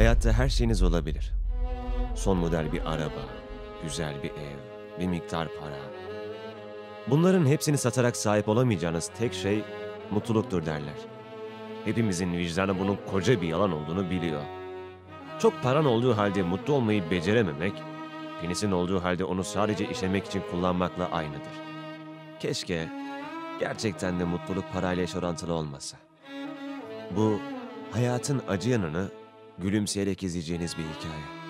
Hayatta her şeyiniz olabilir. Son model bir araba, güzel bir ev, bir miktar para. Bunların hepsini satarak sahip olamayacağınız tek şey mutluluktur derler. Hepimizin vicdanı bunun koca bir yalan olduğunu biliyor. Çok paran olduğu halde mutlu olmayı becerememek, penisin olduğu halde onu sadece işlemek için kullanmakla aynıdır. Keşke gerçekten de mutluluk parayla eş orantılı olmasa. Bu hayatın acı yanını gülümseyerek izleyeceğiniz bir hikaye.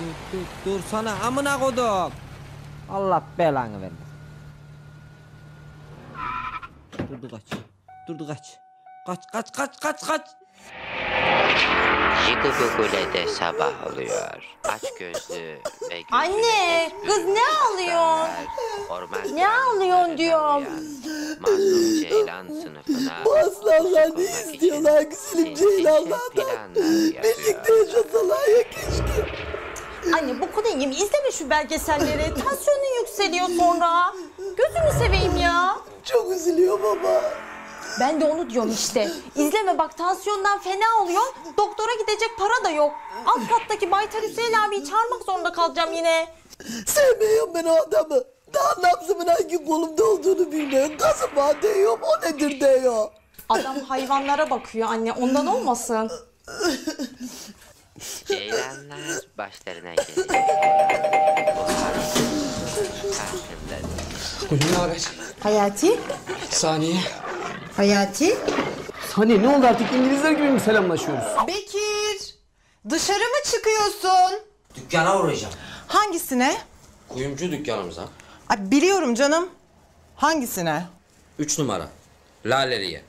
Dur dur dur sana amına kodum. Allah belanı vermesin. Durdu kaç. Durdu kaç. Kaç kaç kaç kaç kaç. Jigugugule'de sabah oluyor. Aç gözlü ve gözüne Anne, kız ne ağlıyorsun? orman Ne ağlıyorsun diyorum. Masum Ceylan sınıfına Bu aslanlar ne istiyorlar güzelim Ceylanlardan? Birlikte yaşasalar ya keşke. Anne bu kodayım izleme şu belgeselleri. Tansiyonun yükseliyor sonra. Gözünü seveyim ya. Çok üzülüyor baba. Ben de onu diyorum işte. İzleme bak tansiyondan fena oluyor. Doktora gidecek para da yok. Alt kattaki Baytar Hüseyin abiyi çağırmak zorunda kalacağım yine. Sevmiyorum ben o adamı. Daha nabzımın hangi kolumda olduğunu bilmiyorum. Gazım var diyorum, o nedir diyor. Adam hayvanlara bakıyor anne ondan olmasın. Ceylanlar başlarına. Bugün ne haber? Hayati? Saniye. Hayati? Hani ne oldu artık İngilizler gibi mi selamlaşıyoruz? Bekir! Dışarı mı çıkıyorsun? Dükkana uğrayacağım. Hangisine? Kuyumcu dükkanımıza. Ay biliyorum canım. Hangisine? Üç numara. Laleli'ye.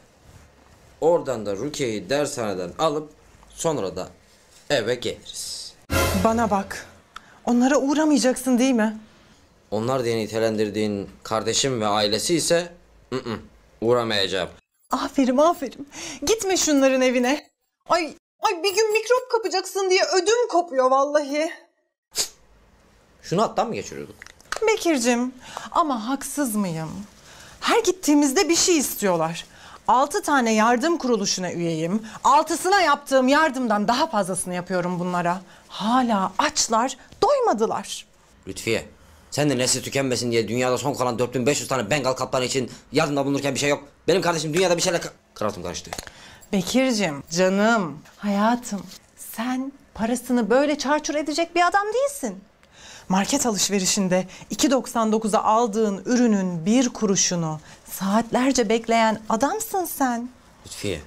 Oradan da Rukiye'yi dershaneden alıp sonra da eve geliriz. Bana bak. Onlara uğramayacaksın değil mi? Onlar diye nitelendirdiğin kardeşim ve ailesi ise ı uğramayacağım. Aferin aferin. Gitme şunların evine. Ay ay bir gün mikrop kapacaksın diye ödüm kopuyor vallahi. Şunu hattan mı geçiriyorduk? Bekir'cim ama haksız mıyım? Her gittiğimizde bir şey istiyorlar. Altı tane yardım kuruluşuna üyeyim. Altısına yaptığım yardımdan daha fazlasını yapıyorum bunlara. Hala açlar, doymadılar. Lütfiye. Sen de nesli tükenmesin diye dünyada son kalan 4500 tane Bengal kaplanı için yardımda bulunurken bir şey yok. Benim kardeşim dünyada bir şeyle... ka- Kıraatım karıştı. Bekir'cim, canım, hayatım. Sen parasını böyle çarçur edecek bir adam değilsin. Market alışverişinde 2.99'a aldığın ürünün bir kuruşunu saatlerce bekleyen adamsın sen. Lütfiye.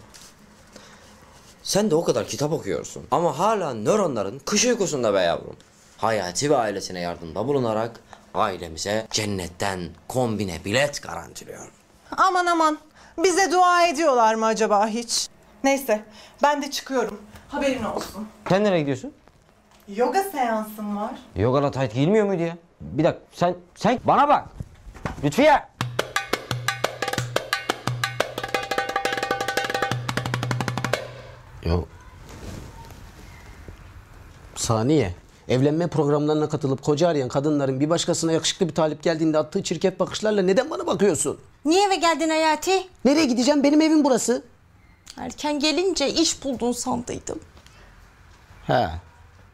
Sen de o kadar kitap okuyorsun. Ama hala nöronların kış uykusunda be yavrum. Hayati ve ailesine yardımda bulunarak ailemize cennetten kombine bilet garantiliyor. Aman aman, bize dua ediyorlar mı acaba hiç? Neyse, ben de çıkıyorum. Haberin olsun. Sen nereye gidiyorsun? Yoga seansım var. Yoga'da tayt giyilmiyor muydu ya? Bir dakika sen sen bana bak. Lütfiye. Ya Saniye. Evlenme programlarına katılıp koca arayan kadınların bir başkasına yakışıklı bir talip geldiğinde attığı çirkef bakışlarla neden bana bakıyorsun? Niye eve geldin Hayati? Nereye gideceğim? Benim evim burası. Erken gelince iş buldun sandıydım. He.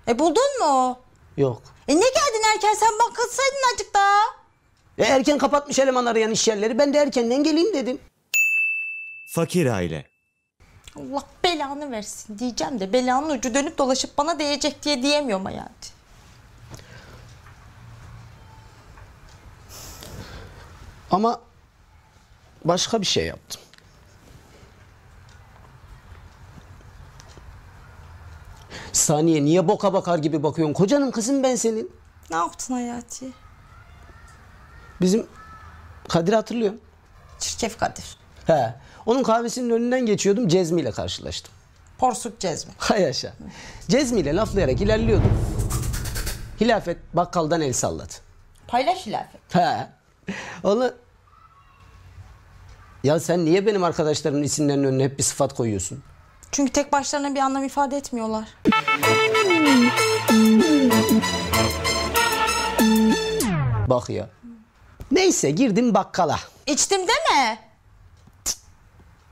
E buldun mu? Yok. E ne geldin erken sen bakılsaydın azıcık daha. E erken kapatmış eleman arayan iş yerleri. Ben de erkenden geleyim dedim. Fakir aile. Allah belanı versin diyeceğim de belanın ucu dönüp dolaşıp bana değecek diye diyemiyorum Hayati. Ama başka bir şey yaptım. Saniye niye boka bakar gibi bakıyorsun? Kocanın kızım ben senin. Ne yaptın Hayati? Bizim Kadir hatırlıyor. Çirkef Kadir. He. Onun kahvesinin önünden geçiyordum. Cezmi ile karşılaştım. Porsuk cezmi. Hay yaşa. Cezmi ile laflayarak ilerliyordum. Hilafet bakkaldan el salladı. Paylaş hilafet. He. Onu... Ya sen niye benim arkadaşlarımın isimlerinin önüne hep bir sıfat koyuyorsun? Çünkü tek başlarına bir anlam ifade etmiyorlar. Bak ya. Neyse girdim bakkala. İçtim deme.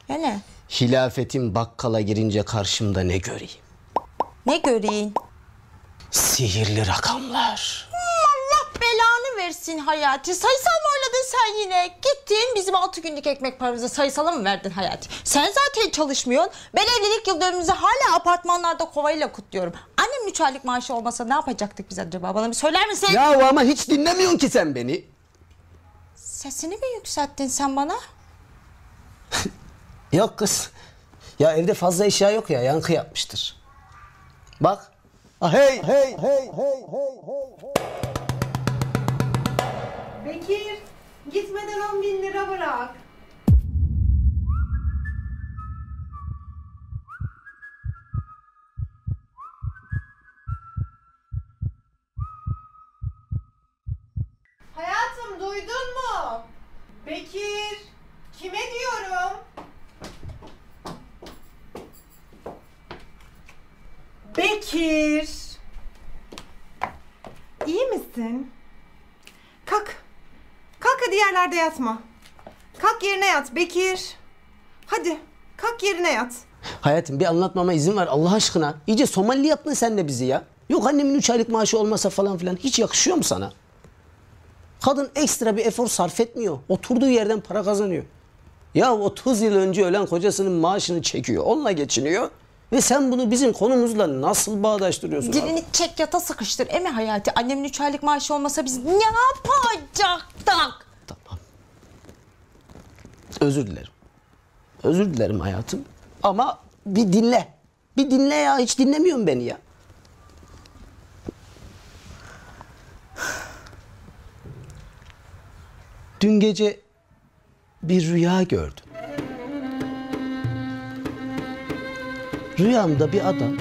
Ne? Hilafetin bakkala girince karşımda ne göreyim? Ne göreyim? Sihirli rakamlar. Allah belanı versin Hayati. Sayısal mı oynadın sen yine? Gittin bizim altı günlük ekmek paramızı sayısala mı verdin Hayati? Sen zaten çalışmıyorsun. Ben evlilik yıl dönümümüzü hala apartmanlarda kovayla kutluyorum. Annem üç aylık maaşı olmasa ne yapacaktık biz acaba? Bana bir söyler misin? Ya ama hiç dinlemiyorsun ki sen beni. Sesini mi yükselttin sen bana? Yok kız. Ya evde fazla eşya yok ya yankı yapmıştır. Bak. Ah, hey hey hey hey hey hey. Bekir gitmeden 10 bin lira bırak. Hayatım duydun mu? Bekir kime diyorum? Bekir. İyi misin? Kalk. Kalk hadi yerlerde yatma. Kalk yerine yat Bekir. Hadi kalk yerine yat. Hayatım bir anlatmama izin ver Allah aşkına. İyice Somali yaptın sen de bizi ya. Yok annemin 3 aylık maaşı olmasa falan filan. Hiç yakışıyor mu sana? Kadın ekstra bir efor sarf etmiyor. Oturduğu yerden para kazanıyor. Ya 30 yıl önce ölen kocasının maaşını çekiyor. Onunla geçiniyor. Ve sen bunu bizim konumuzla nasıl bağdaştırıyorsun? abi? Dilini çek yata sıkıştır. Eme Hayati annemin üç aylık maaşı olmasa biz ne yapacaktık? Tamam. Özür dilerim. Özür dilerim hayatım. Ama bir dinle. Bir dinle ya. Hiç dinlemiyorsun beni ya. Dün gece bir rüya gördüm. Rüyamda bir adam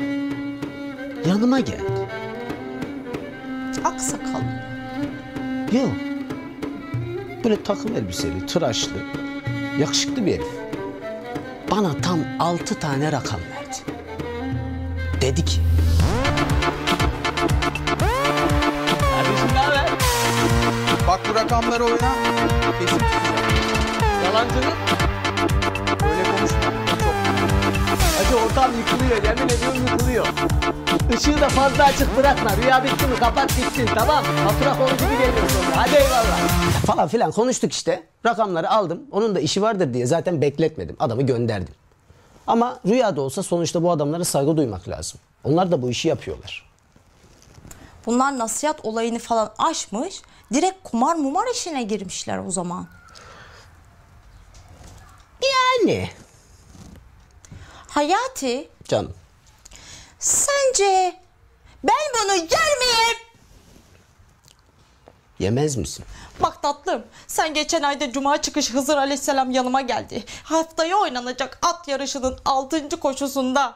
yanıma geldi. Aksakallı. Yok. Böyle takım elbiseli, tıraşlı, yakışıklı bir herif. Bana tam altı tane rakam verdi. Dedi ki... Bak bu rakamları oyna. Kesin tutacak. Yalancının Hacı ortam yıkılıyor, yemin ediyorum yıkılıyor. Işığı da fazla açık bırakma. Rüya bitti mi kapat bitsin tamam. Fatura konu gibi geliyor sonra. Hadi eyvallah. Falan filan konuştuk işte. Rakamları aldım. Onun da işi vardır diye zaten bekletmedim. Adamı gönderdim. Ama rüyada olsa sonuçta bu adamlara saygı duymak lazım. Onlar da bu işi yapıyorlar. Bunlar nasihat olayını falan aşmış. Direkt kumar mumar işine girmişler o zaman. Yani. Hayati Canım. sence ben bunu yer miyim? Yemez misin? Bak tatlım sen geçen ayda cuma çıkış Hızır Aleyhisselam yanıma geldi. Haftaya oynanacak at yarışının 6. koşusunda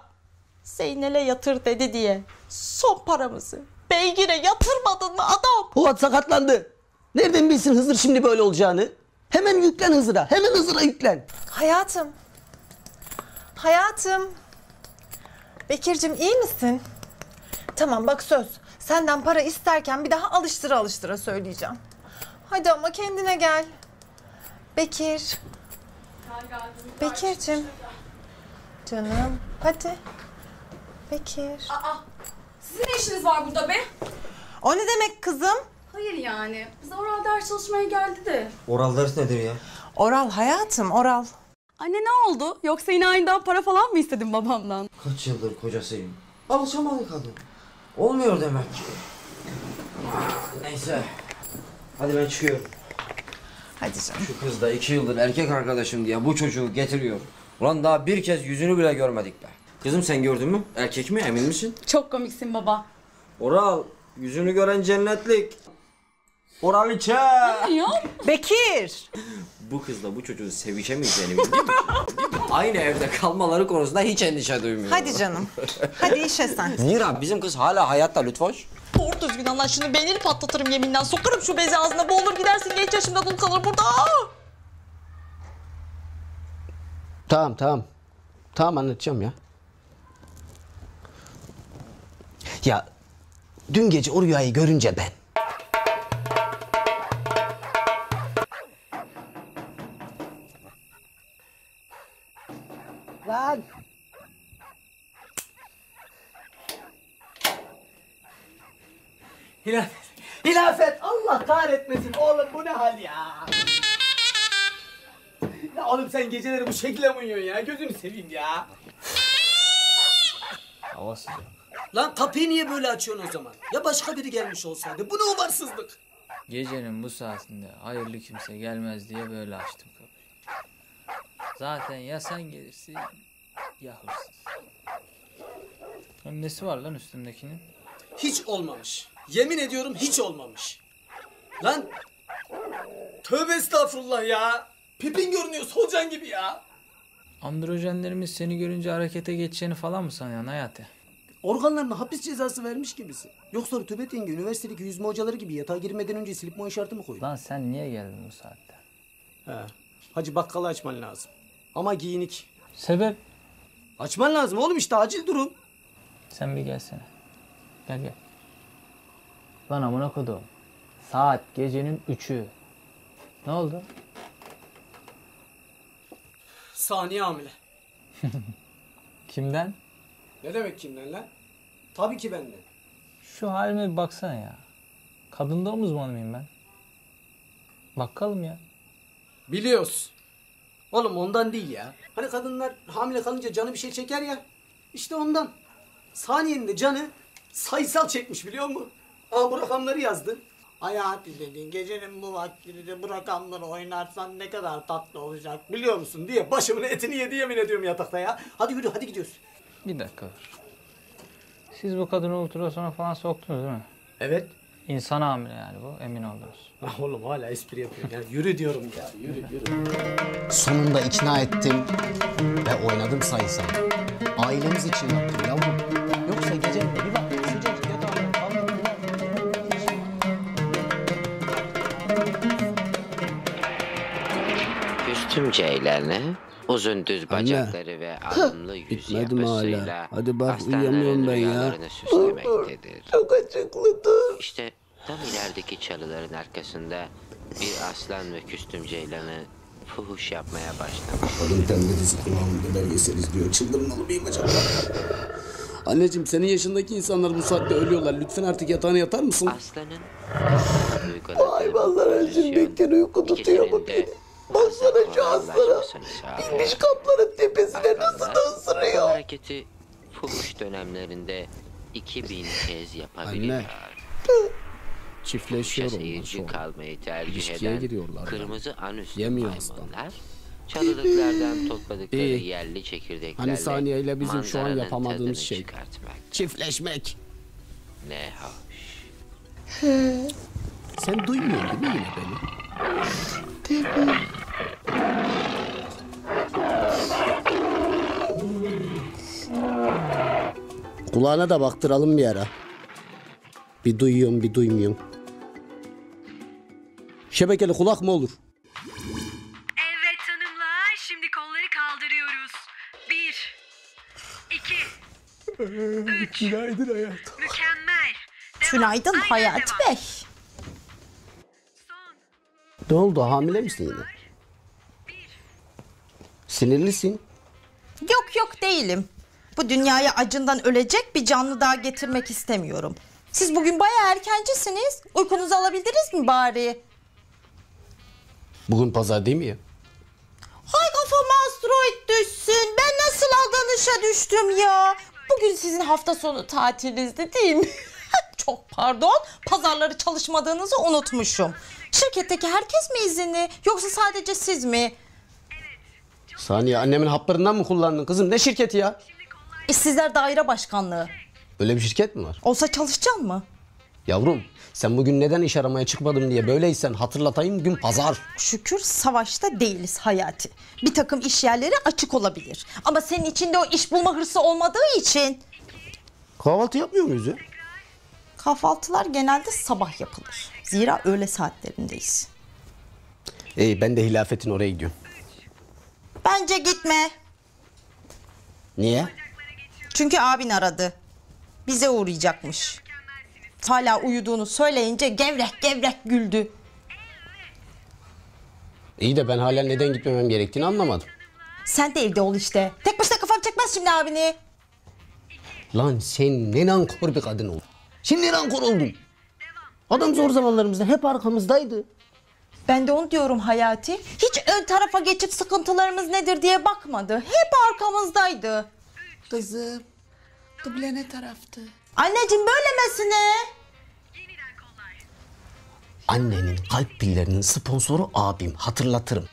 Zeynel'e yatır dedi diye son paramızı beygire yatırmadın mı adam? O at sakatlandı. Nereden bilsin Hızır şimdi böyle olacağını? Hemen yüklen Hızır'a. Hemen Hızır'a yüklen. Hayatım. Hayatım. Bekir'cim iyi misin? Tamam bak söz. Senden para isterken bir daha alıştıra alıştıra söyleyeceğim. Hadi ama kendine gel. Bekir. Bekir'cim. Canım hadi. Bekir. Sizin ne işiniz var burada be? O ne demek kızım? Hayır yani. Bize oral ders çalışmaya geldi de. Oral ders nedir ya? Oral hayatım oral. Anne ne oldu? Yoksa yine aynıdan para falan mı istedin babamdan? Kaç yıldır kocasıyım. Alışamadı kadın. Olmuyor demek ki. Neyse. Hadi ben çıkıyorum. Hadi canım. Şu kız da iki yıldır erkek arkadaşım diye bu çocuğu getiriyor. Ulan daha bir kez yüzünü bile görmedik be. Kızım sen gördün mü? Erkek mi emin misin? Çok komiksin baba. Oral yüzünü gören cennetlik. Oral içe. Ya Bekir. Bu kızla bu çocuğun sevişemeyeceğini bildin mi? Aynı evde kalmaları konusunda hiç endişe duymuyorum. Hadi canım. Hadi işe sen. Mira bizim kız hala hayatta lütfoş. Doğru düzgün anlat şunu beynini patlatırım yeminle. Sokarım şu bezi ağzına boğulur gidersin genç yaşımda dul kalır burada. Tamam tamam. Tamam anlatacağım ya. Ya dün gece o rüyayı görünce ben Lan. Hilafet. Hilafet Allah kahretmesin oğlum bu ne hal ya? Ya oğlum sen geceleri bu şekilde mi uyuyorsun ya? Gözünü seveyim ya. Hava sıcak. Lan kapıyı niye böyle açıyorsun o zaman? Ya başka biri gelmiş olsaydı? Bu ne umarsızlık? Gecenin bu saatinde hayırlı kimse gelmez diye böyle açtım. Zaten ya sen gelirsin ya hırsız. Hem nesi var lan üstündekinin? Hiç olmamış. Yemin ediyorum hiç olmamış. Lan tövbe estağfurullah ya. Pipin görünüyor solucan gibi ya. Androjenlerimiz seni görünce harekete geçeceğini falan mı sanıyorsun Hayati? Organlarına hapis cezası vermiş gibisin. Yoksa Rütubet yenge üniversitedeki yüzme hocaları gibi yatağa girmeden önce silip mon şartı mı koydu? Lan sen niye geldin bu saatte? He. Hacı bakkalı açman lazım. Ama giyinik. Sebep? Açman lazım oğlum işte acil durum. Sen bir gelsene. Gel gel. Lan amına kodum. Saat gecenin üçü. Ne oldu? Saniye hamile. Kimden? Ne demek kimden lan? Tabii ki benden. Şu halime bir baksana ya. Kadın doğum uzmanı mıyım ben? Bakalım ya. Biliyoruz. Oğlum ondan değil ya. Hani kadınlar hamile kalınca canı bir şey çeker ya. İşte ondan. Saniyenin de canı sayısal çekmiş biliyor musun? Aa bu rakamları yazdı. Hayati dediğin gecenin bu vaktini de bu rakamları oynarsan ne kadar tatlı olacak biliyor musun diye başımın etini yedi yemin ediyorum yatakta ya. Hadi yürü hadi gidiyoruz. Bir dakika. Siz bu kadını ultrasona falan soktunuz değil mi? Evet. İnsan hamile yani bu emin oldunuz. Ah oğlum hala espri yapıyor. Ya yürü diyorum ya yürü yürü. Sonunda ikna ettim ve oynadım sayısal. Ailemiz için yaptım yavrum. Yoksa de bir baktım sıcacık yatağımda kaldım. Küstüm Ceylan'ı. Uzun düz bacakları ve alımlı yüz Bitmedi mi hala? yapısıyla Hadi bak, uyuyamıyorum ben ya. rüyalarını süslemektedir. Çok acıklı dur. İşte tam ilerideki çalıların arkasında bir aslan ve küstüm Ceylan'ı fuhuş yapmaya başlamış. Dizi kulağımda belgesel izliyor. Çıldırmalı mıyım acaba? Anneciğim senin yaşındaki insanlar bu saatte ölüyorlar. Lütfen artık yatağına yatar mısın? Aslanın Bu hayvanlar ölçülmekken uyku tutuyor mu beni? Baksana şu aslara. Binmiş kapların tepesine nasıl da ısırıyor. hareketi fuhuş dönemlerinde 2000 kez yapabiliyor. Çiftleşiyor onlar sonra. kalmayı tercih İlişkiye eden giriyorlar kırmızı anüslü Yemiyor aslan. maymunlar çalılıklardan topladıkları İyi. yerli çekirdeklerle Hani saniyeyle bizim şu an manzaranın yapamadığımız tadını şey. çıkartmak. Çiftleşmek. Ne hoş. Sen duymuyorsun değil mi yine beni? Kulağına da baktıralım bir ara. Bir duyuyorum bir duymuyorum. Şebekeli kulak mı olur? Evet hanımlar şimdi kolları kaldırıyoruz. Bir, iki, üç. Günaydın hayatım. Mükemmel. Günaydın Hayati Bey. Ne oldu hamile misin yine? Sinirlisin. Yok yok değilim. Bu dünyaya acından ölecek bir canlı daha getirmek istemiyorum. Siz bugün bayağı erkencisiniz. Uykunuzu alabildiniz mi bari? Bugün pazar değil mi ya? Hay kafama asteroid düşsün. Ben nasıl aldanışa düştüm ya? Bugün sizin hafta sonu tatilinizdi değil mi? Çok pardon. Pazarları çalışmadığınızı unutmuşum. Şirketteki herkes mi izinli yoksa sadece siz mi? Saniye annemin haplarından mı kullandın kızım? Ne şirketi ya? İşsizler daire başkanlığı. Öyle bir şirket mi var? Olsa çalışacaksın mı? Yavrum sen bugün neden iş aramaya çıkmadım diye böyleysen hatırlatayım gün pazar. Şükür savaşta değiliz Hayati. Bir takım iş yerleri açık olabilir. Ama senin içinde o iş bulma hırsı olmadığı için Kahvaltı yapmıyor muyuz ya? kahvaltılar genelde sabah yapılır. Zira öğle saatlerindeyiz. İyi ben de hilafetin oraya gidiyorum. Bence gitme. Niye? Çünkü abin aradı. Bize uğrayacakmış. Hala uyuduğunu söyleyince gevrek gevrek güldü. İyi de ben hala neden gitmemem gerektiğini anlamadım. Sen de evde ol işte. Tek başına Arayacağız şimdi abini. Lan sen ne nankor bir kadın oldun. Şimdi nankor oldun. Adam zor zamanlarımızda hep arkamızdaydı. Ben de onu diyorum Hayati. Hiç ön tarafa geçip sıkıntılarımız nedir diye bakmadı. Hep arkamızdaydı. Kızım, kıble ne taraftı? Anneciğim böylemesine. Annenin kalp pillerinin sponsoru abim hatırlatırım.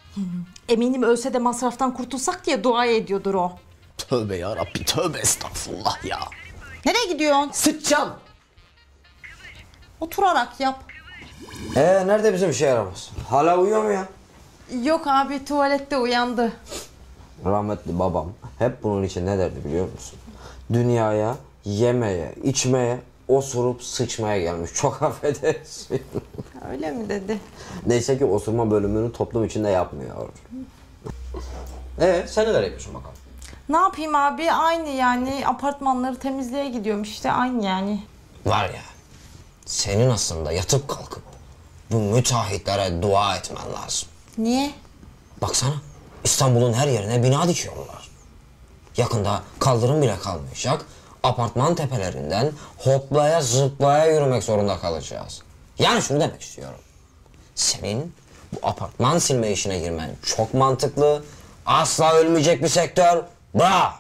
Eminim ölse de masraftan kurtulsak diye dua ediyordur o. Tövbe ya Rabbi tövbe estağfurullah ya. Nereye gidiyorsun? Sıçacağım. Oturarak yap. Ee nerede bizim işe yaramaz? Hala uyuyor mu ya? Yok abi tuvalette uyandı. Rahmetli babam hep bunun için ne derdi biliyor musun? Dünyaya yemeye, içmeye, osurup sıçmaya gelmiş. Çok affedersin. Öyle mi dedi? Neyse ki osurma bölümünü toplum içinde yapmıyor. Ee sen neler yapıyorsun bakalım? Ne yapayım abi aynı yani apartmanları temizliğe gidiyorum işte aynı yani. Var ya, senin aslında yatıp kalkıp bu müteahhitlere dua etmen lazım. Niye? Baksana, İstanbul'un her yerine bina dikiyorlar. Yakında kaldırım bile kalmayacak, apartman tepelerinden hoplaya zıplaya yürümek zorunda kalacağız. Yani şunu demek istiyorum. Senin bu apartman silme işine girmen çok mantıklı, asla ölmeyecek bir sektör. Bravo!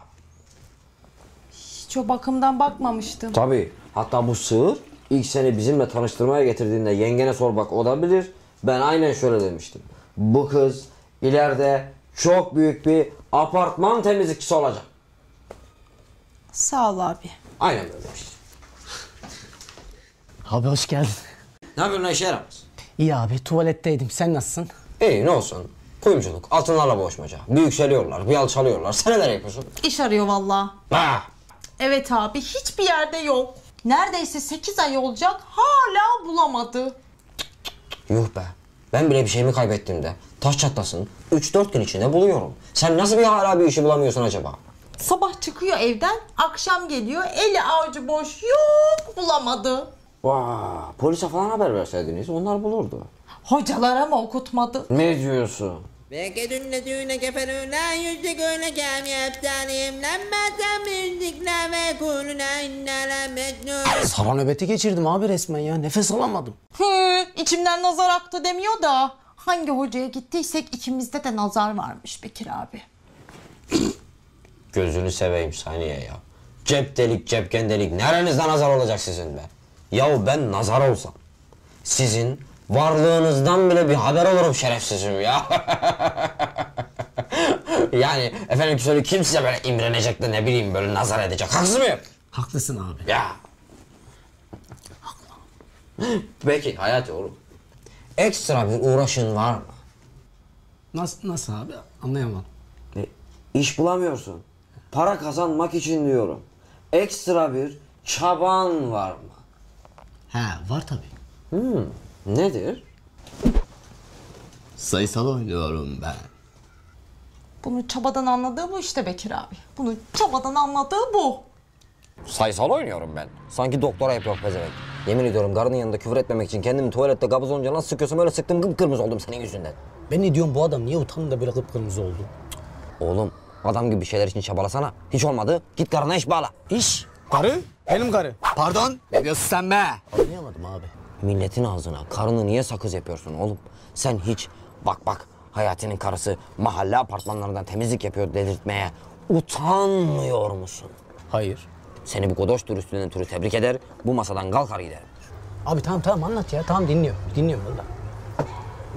Hiç o bakımdan bakmamıştım. Tabii. Hatta bu sığır ilk seni bizimle tanıştırmaya getirdiğinde yengene sor bak o da bilir. Ben aynen şöyle demiştim. Bu kız ileride çok büyük bir apartman temizlikçisi olacak. Sağ ol abi. Aynen böyle demiştim. Abi hoş geldin. Ne yapıyorsun işe yaramaz? İyi abi tuvaletteydim sen nasılsın? İyi ne olsun. Kuyumculuk, altınlarla boğuşmaca. Bir yükseliyorlar, bir alçalıyorlar. Sen neler yapıyorsun? İş arıyor valla. Ha! Evet abi hiçbir yerde yok. Neredeyse 8 ay olacak hala bulamadı. Yuh be. Ben bile bir şeyimi kaybettiğimde taş çatlasın 3-4 gün içinde buluyorum. Sen nasıl bir hala bir işi bulamıyorsun acaba? Sabah çıkıyor evden akşam geliyor eli avucu boş yok bulamadı. Vaa, polise falan haber verseydiniz onlar bulurdu. Hocalara mı okutmadı? Ne diyorsun? Belki dünle düğüne keferüne yüzlük öyle kem yaptanıyım Lemmeten müzikle ve kulüne innele mecnun Sara nöbeti geçirdim abi resmen ya nefes alamadım. Hı, içimden nazar aktı demiyor da. Hangi hocaya gittiysek ikimizde de nazar varmış Bekir abi. Gözünü seveyim saniye ya. Cep delik cepken delik nerenizde nazar olacak sizin be? Yahu ben nazar olsam sizin varlığınızdan bile bir haber olurum şerefsizim ya. yani efendim söyle kim size böyle imrenecek de ne bileyim böyle nazar edecek haksız mıyım? Haklısın abi. Ya. Peki Hayati oğlum. Ekstra bir uğraşın var mı? Nasıl, nasıl abi anlayamadım. E, iş bulamıyorsun. Para kazanmak için diyorum. Ekstra bir çaban var mı? He var tabi. Hmm, nedir? Sayısal oynuyorum ben. Bunu çabadan anladığı bu işte Bekir abi. Bunu çabadan anladığı bu. Sayısal oynuyorum ben. Sanki doktora yapıyor pezevenk. Yemin ediyorum karının yanında küfür etmemek için kendimi tuvalette olunca nasıl sıkıyorsam öyle sıktım kıpkırmızı oldum senin yüzünden. Ben ne diyorum bu adam niye utandı da böyle kıpkırmızı oldu? Oğlum adam gibi bir şeyler için çabalasana. Hiç olmadı git karına iş bağla. İş? Karı? Benim karı. Pardon? Ne diyorsun sen be? Anlayamadım abi. Milletin ağzına karını niye sakız yapıyorsun oğlum? Sen hiç bak bak Hayati'nin karısı mahalle apartmanlarından temizlik yapıyor dedirtmeye utanmıyor musun? Hayır. Seni bu godoş dürüstlüğünden türü tebrik eder, bu masadan kalkar giderim. Abi tamam tamam anlat ya. Tamam dinliyorum. Dinliyorum valla.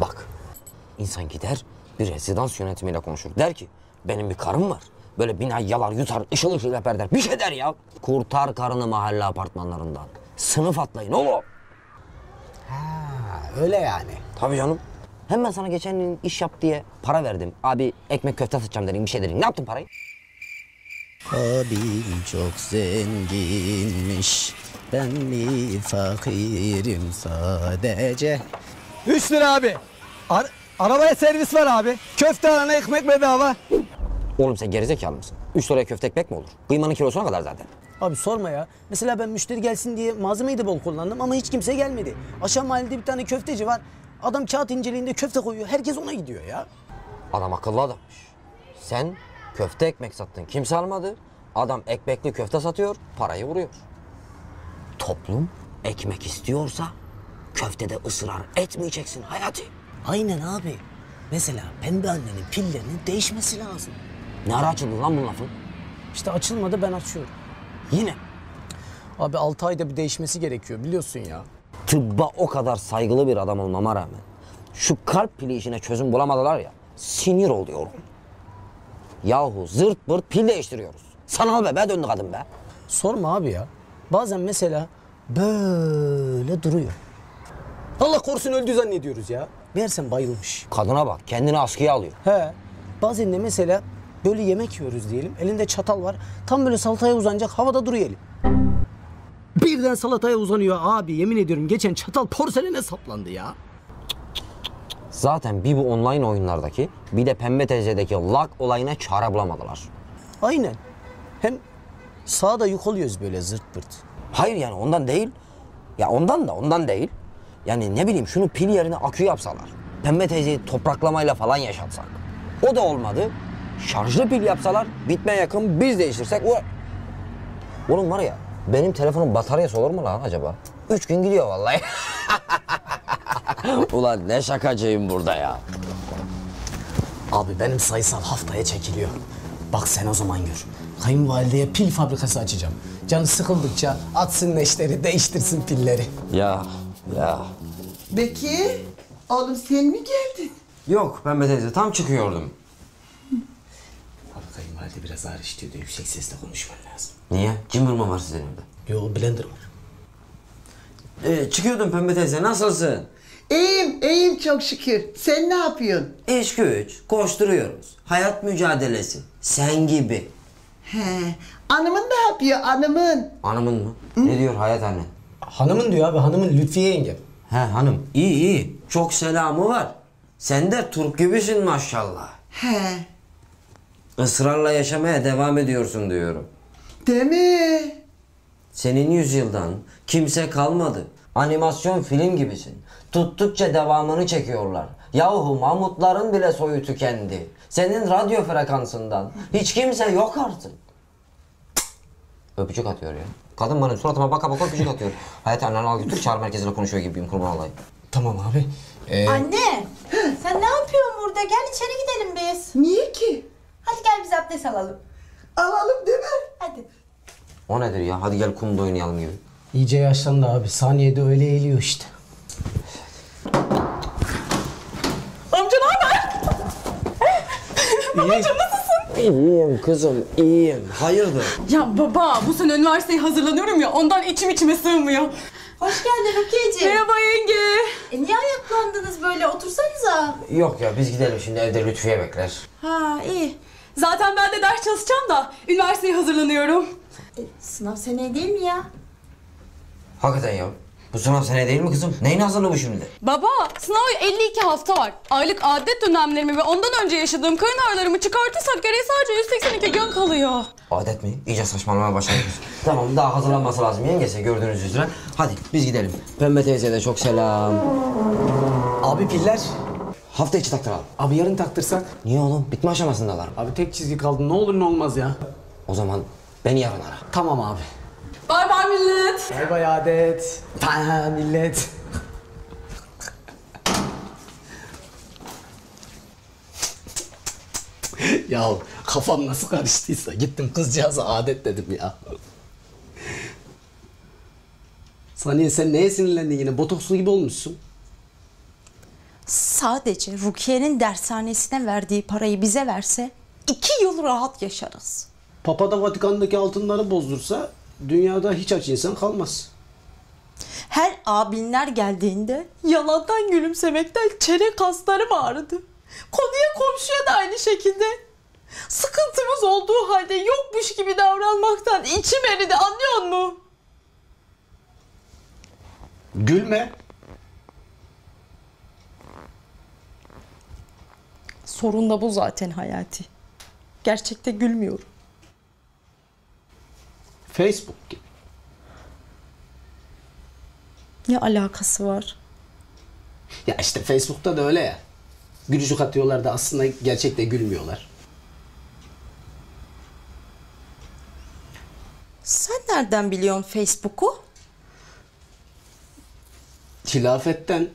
Bak, insan gider bir rezidans yönetimiyle konuşur. Der ki, benim bir karım var. Böyle binayı yalar yutar, ışıl ışıl yapar der. Bir şey der ya. Kurtar karını mahalle apartmanlarından. Sınıf atlayın oğlum. Öyle yani. Tabii canım. Hem ben sana geçen gün iş yap diye para verdim. Abi ekmek köfte satacağım dedim bir şey dedim. Ne yaptın parayı? Abim çok zenginmiş. Ben mi fakirim sadece. 3 lira abi. Ar- arabaya servis var abi. Köfte arana ekmek bedava. Oğlum sen gerizekalı mısın? 3 liraya köfte ekmek mi olur? Kıymanın kilosuna kadar zaten. Abi sorma ya. Mesela ben müşteri gelsin diye malzemeyi de bol kullandım ama hiç kimse gelmedi. Aşağı mahallede bir tane köfteci var. Adam kağıt inceliğinde köfte koyuyor. Herkes ona gidiyor ya. Adam akıllı adammış. Sen köfte ekmek sattın. Kimse almadı. Adam ekmekli köfte satıyor, parayı vuruyor. Toplum ekmek istiyorsa köftede ısrar etmeyeceksin Hayati. Aynen abi. Mesela pembe annenin pillerinin değişmesi lazım. Ne ara açıldı lan bu lafın? İşte açılmadı ben açıyorum. Yine. Abi 6 ayda bir değişmesi gerekiyor biliyorsun ya. Tıbba o kadar saygılı bir adam olmama rağmen şu kalp pili işine çözüm bulamadılar ya sinir oluyorum. Yahu zırt pırt pil değiştiriyoruz. Sanal bebeğe döndü kadın be. Sorma abi ya. Bazen mesela böyle duruyor. Allah korusun öldü zannediyoruz ya. Meğersem bayılmış. Kadına bak kendini askıya alıyor. He. Bazen de mesela böyle yemek yiyoruz diyelim. Elinde çatal var. Tam böyle salataya uzanacak havada duruyor eli. Birden salataya uzanıyor abi yemin ediyorum geçen çatal porselene saplandı ya. Zaten bir bu online oyunlardaki bir de Pembe teyzedeki lag olayına çare bulamadılar. Aynen. Hem sağda yük oluyoruz böyle zırt pırt. Hayır yani ondan değil. Ya ondan da ondan değil. Yani ne bileyim şunu pil yerine akü yapsalar. Pembe teyzeyi topraklamayla falan yaşatsak. O da olmadı. Şarjlı pil yapsalar bitme yakın biz değiştirsek. O... Oğlum var ya benim telefonun bataryası olur mu lan acaba? Üç gün gidiyor vallahi. Ulan ne şakacıyım burada ya. Abi benim sayısal haftaya çekiliyor. Bak sen o zaman gör. Kayınvalideye pil fabrikası açacağım. Canı sıkıldıkça atsın neşteri, değiştirsin pilleri. Ya ya. Bekir, oğlum sen mi geldin? Yok Pembe teyze tam çıkıyordum. Kayınvalide biraz ağır işitiyordu. Yüksek sesle konuşman lazım. Niye? Cımbır mı var sizin evde? Yo blender var. Ee, çıkıyordum Pembe teyze nasılsın? İyiyim, iyiyim çok şükür. Sen ne yapıyorsun? İş güç, koşturuyoruz. Hayat mücadelesi. Sen gibi. He, anımın ne yapıyor, anımın? Hanımın mı? Ne diyor Hayat anne? Hanımın diyor abi, hanımın Lütfiye yengem. He hanım. İyi iyi. Çok selamı var. Sen de Türk gibisin maşallah. He, Israrla yaşamaya devam ediyorsun diyorum. değil mi? Senin yüzyıldan kimse kalmadı. Animasyon film gibisin. Tuttukça devamını çekiyorlar. Yahu mamutların bile soyu tükendi. Senin radyo frekansından hiç kimse yok artık. Öpücük atıyor ya. Kadın bana suratıma baka baka öpücük atıyor. Hayat annen al götür çağrı merkezine konuşuyor gibiyim kurban olayım. Tamam abi. Ee, Anne sen ne yapıyorsun burada? Gel içeri gidelim biz. Niye ki? Hadi gel biz abdest alalım. Alalım değil mi? Hadi. O nedir ya? Hadi gel kumda oynayalım gibi. iyice yaşlandı abi. Saniyede öyle eğiliyor işte. Amca ne haber? Babacım nasılsın? İyiyim kızım iyiyim. Hayırdır? Ya baba bu sene üniversiteye hazırlanıyorum ya ondan içim içime sığmıyor. Hoş geldin Rukiye'ciğim. Merhaba yenge. E niye ayaklandınız böyle? Otursanıza. Yok ya biz gidelim şimdi evde Lütfiye bekler. Ha iyi. Zaten ben de ders çalışacağım da üniversiteye hazırlanıyorum. E, sınav seneye değil mi ya? Hakikaten ya. Bu sınav sene değil mi kızım? Neyin hazırlığı bu şimdi? Baba sınava 52 hafta var. Aylık adet dönemlerimi ve ondan önce yaşadığım karın ağrılarımı çıkartırsak geriye sadece 182 gün kalıyor. Adet mi? İyice saçmalamaya başladık. tamam daha hazırlanması lazım yengesi gördüğünüz üzere. Hadi biz gidelim. Pembe teyzeye de çok selam. Abi piller. Hafta içi taktıralım. Abi yarın taktırsak. Niye oğlum? Bitme aşamasındalar. Abi tek çizgi kaldı. Ne olur ne olmaz ya. O zaman beni yarın ara. Tamam abi. Bay bay millet. Bay bay adet. Ha millet. ya kafam nasıl karıştıysa gittim kızcağıza adet dedim ya. Saniye sen neye sinirlendin yine? Botokslu gibi olmuşsun. Sadece Rukiye'nin dershanesine verdiği parayı bize verse iki yıl rahat yaşarız. Papa da Vatikan'daki altınları bozdursa dünyada hiç aç insan kalmaz. Her abinler geldiğinde yalandan gülümsemekten çene kaslarım ağrıdı. Konuya komşuya da aynı şekilde. Sıkıntımız olduğu halde yokmuş gibi davranmaktan içim eridi anlıyor musun? Gülme. Sorun da bu zaten Hayati. Gerçekte gülmüyorum. Facebook gibi. Ne alakası var? Ya işte Facebook'ta da öyle ya. Gülücük atıyorlar da aslında gerçekte gülmüyorlar. nereden biliyorsun Facebook'u? Hilafetten.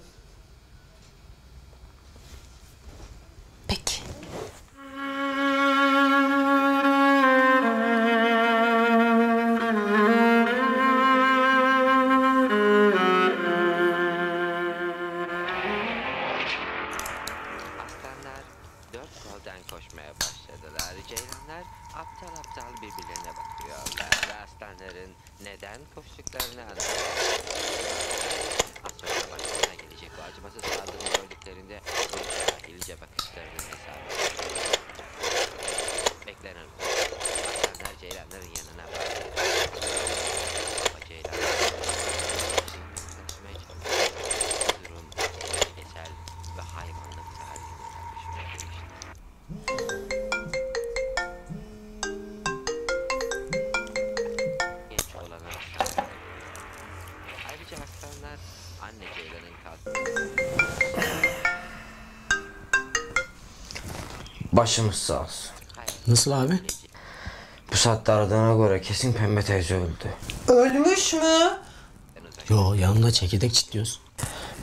Başımız sağ olsun. Nasıl abi? Bu saatte aradığına göre kesin pembe teyze öldü. Ölmüş mü? Yo yanında çekirdek çitliyoruz.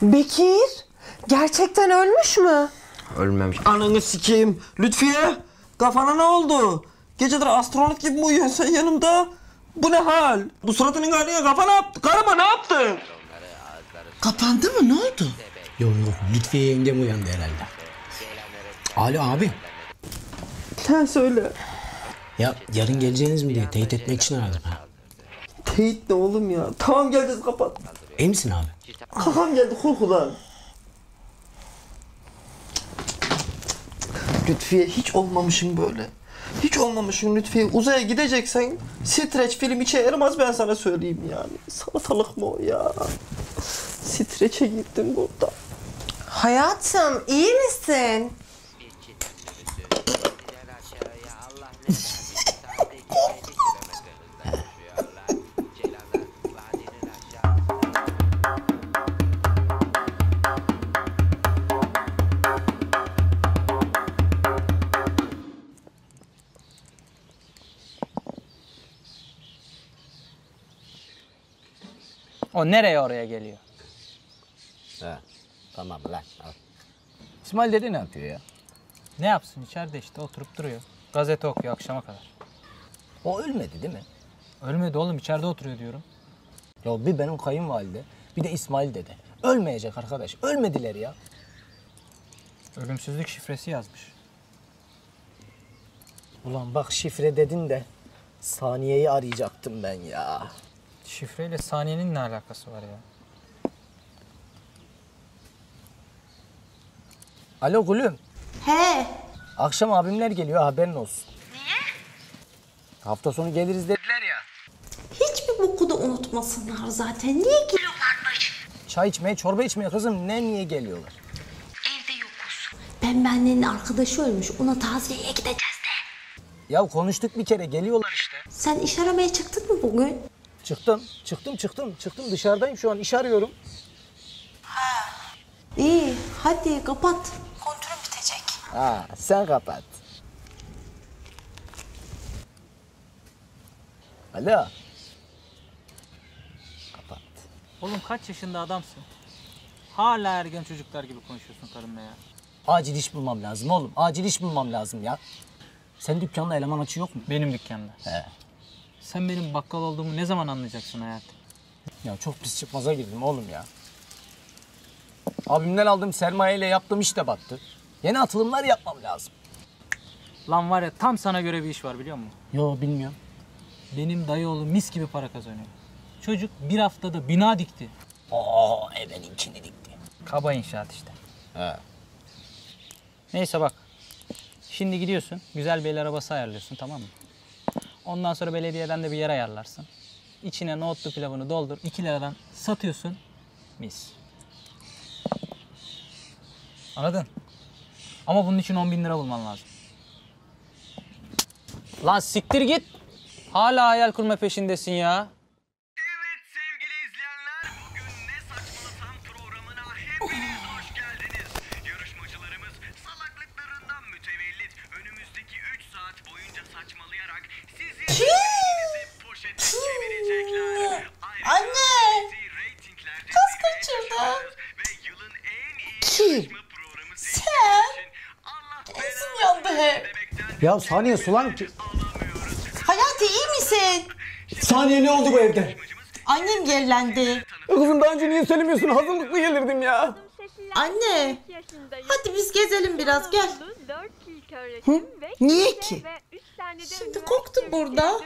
Bekir, gerçekten ölmüş mü? Ölmemiş. Ananı sikeyim. Lütfiye kafana ne oldu? Gecedir astronot gibi mi uyuyorsun sen yanımda? Bu ne hal? Bu suratının haline kafa ne yaptı? Karıma ne yaptın? Kapandı mı? Ne oldu? Yok yok Lütfiye yengem uyandı herhalde. Alo abi. Sen söyle. Ya yarın geleceğiniz mi diye teyit etmek için aradım ha. Teyit ne oğlum ya? Tamam geleceğiz kapat. İyi misin abi? Kafam geldi korkudan. Lütfiye hiç olmamışım böyle. Hiç olmamışım Lütfiye. Uzaya gideceksen streç film içe yaramaz ben sana söyleyeyim yani. Salatalık mı o ya? Streçe gittim burada. Hayatım, iyi misin? O nereye oraya geliyor? He. Tamam lan al. İsmail dedi ne yapıyor ya? Ne yapsın içeride işte oturup duruyor. Gazete okuyor akşama kadar. O ölmedi değil mi? Ölmedi oğlum içeride oturuyor diyorum. Ya bir benim kayınvalide bir de İsmail dede. Ölmeyecek arkadaş. Ölmediler ya. Ölümsüzlük şifresi yazmış. Ulan bak şifre dedin de saniyeyi arayacaktım ben ya. Şifreyle saniyenin ne alakası var ya? Alo gülüm. He. Akşam abimler geliyor haberin olsun. Niye? Hafta sonu geliriz dediler ya. Hiçbir boku da unutmasınlar zaten. Niye geliyorlarmış? Çay içmeye, çorba içmeye kızım ne niye geliyorlar? Ben annenin arkadaşı ölmüş. Ona taziyeye gideceğiz de. Ya konuştuk bir kere geliyorlar işte. Sen iş aramaya çıktın mı bugün? Çıktım, çıktım, çıktım, çıktım dışarıdayım şu an iş arıyorum. İyi hadi kapat. Kontrol bitecek. Ha sen kapat. Alo. Kapat. Oğlum kaç yaşında adamsın? Hala ergen çocuklar gibi konuşuyorsun karınla ya. Acil iş bulmam lazım oğlum. Acil iş bulmam lazım ya. Sen dükkanla eleman açı yok mu? Benim dükkanda. He. Sen benim bakkal olduğumu ne zaman anlayacaksın hayatım? Ya çok pis çıkmaza girdim oğlum ya. Abimden aldığım sermayeyle yaptığım iş de battı. Yeni atılımlar yapmam lazım. Lan var ya tam sana göre bir iş var biliyor musun? Yo bilmiyorum. Benim dayıoğlu mis gibi para kazanıyor. Çocuk bir haftada bina dikti. Oo evvelinkini dikti. Kaba inşaat işte. He. Neyse bak. Şimdi gidiyorsun. Güzel bir el arabası ayarlıyorsun tamam mı? Ondan sonra belediyeden de bir yer ayarlarsın. İçine nohutlu pilavını doldur. 2 liradan satıyorsun. Mis. Anladın? Ama bunun için 10 bin lira bulman lazım. Lan siktir git. Hala hayal kurma peşindesin ya. değil. Sen Gözüm yandı hep. Ya saniye sulan ki. Hayati iyi misin? Saniye ne oldu bu evde? Annem yerlendi. E kızım daha önce niye söylemiyorsun? Hazırlıklı gelirdim ya. Anne. Hadi biz gezelim biraz gel. Hı? Niye ki? Şimdi koktu burada.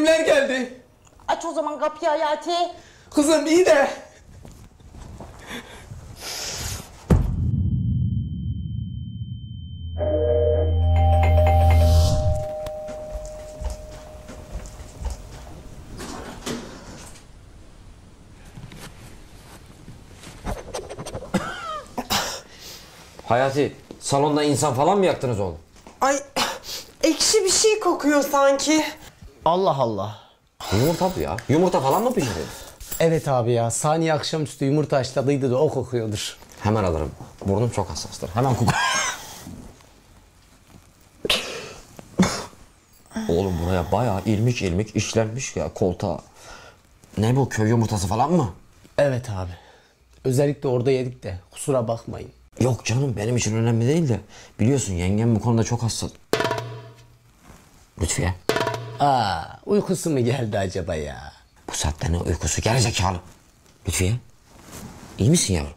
Abimler geldi. Aç o zaman kapıyı Hayati. Kızım iyi de. Hayati salonda insan falan mı yaktınız oğlum? Ay ekşi bir şey kokuyor sanki. Allah Allah. Yumurta bu ya. Yumurta falan mı pişiriyor? Evet abi ya. Saniye akşamüstü yumurta haşladıydı da o kokuyordur. Hemen alırım. Burnum çok hassastır. Hemen koku. Oğlum buraya bayağı ilmik ilmik işlenmiş ya koltuğa. Ne bu köy yumurtası falan mı? Evet abi. Özellikle orada yedik de kusura bakmayın. Yok canım benim için önemli değil de. Biliyorsun yengem bu konuda çok hassas. Lütfiye. Aa, uykusu mu geldi acaba ya? Bu saatte ne uykusu gerizekalı. Lütfiye. İyi misin yavrum?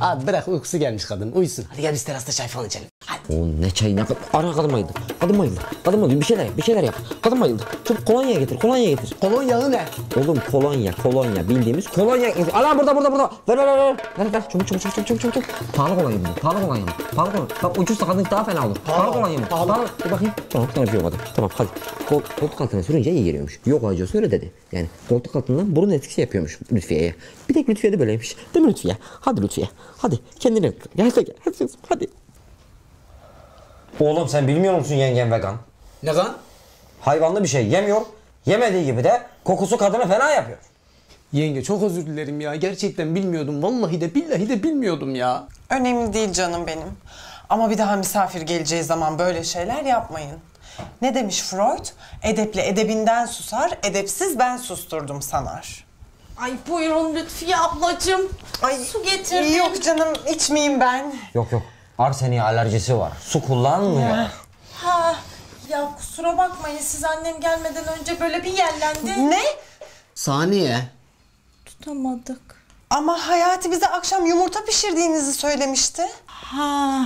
Abi bırak uykusu gelmiş kadın uyusun. Hadi gel biz terasta çay falan içelim. Oğlum ne çayı ne. Ara kadın bayıldı. Kadın bayıldı. Kadın bayıldı. Bir şeyler yap. Bir şeyler yap. Kadın bayıldı. Çabuk kolonya getir. Kolonya getir. Kolonyağı ne? Oğlum kolonya. Kolonya. Bildiğimiz kolonya getir. Ana burada burada burada. Ver ver ver. Ver ver. ver. Çabuk çabuk çabuk çabuk çabuk. çabuk. Pahalı kolonya mı? Pahalı kolonya mı? Pahalı kolonya. Bak ucuzsa kadın daha fena olur. Pahalı kolonya mı? Pahalı. Dur bakayım. Tamam bir şey olmadı. Tamam hadi. Kol, koltuk altına sürünce iyi geliyormuş. Yok acıyorsa öyle dedi. Yani koltuk altından burun etkisi yapıyormuş Lütfiye'ye. Bir tek Lütfiye de böyleymiş. Değil mi Lütfiye? Hadi Lütfiye. Hadi kendine. Gel gel. Hadi hadi. Oğlum sen bilmiyor musun yengen vegan? Ne kan? Hayvanlı bir şey yemiyor. Yemediği gibi de kokusu kadını fena yapıyor. Yenge çok özür dilerim ya. Gerçekten bilmiyordum. Vallahi de billahi de bilmiyordum ya. Önemli değil canım benim. Ama bir daha misafir geleceği zaman böyle şeyler yapmayın. Ne demiş Freud? Edepli edebinden susar, edepsiz ben susturdum sanar. Ay buyurun Lütfiye ablacığım. Ay Su getirdim. Yok canım içmeyeyim ben. Yok yok. Arseniye alerjisi var. Su kullanmıyor. Ha, ya kusura bakmayın siz annem gelmeden önce böyle bir yerlendi. Ne? Saniye. Tutamadık. Ama Hayati bize akşam yumurta pişirdiğinizi söylemişti. Ha,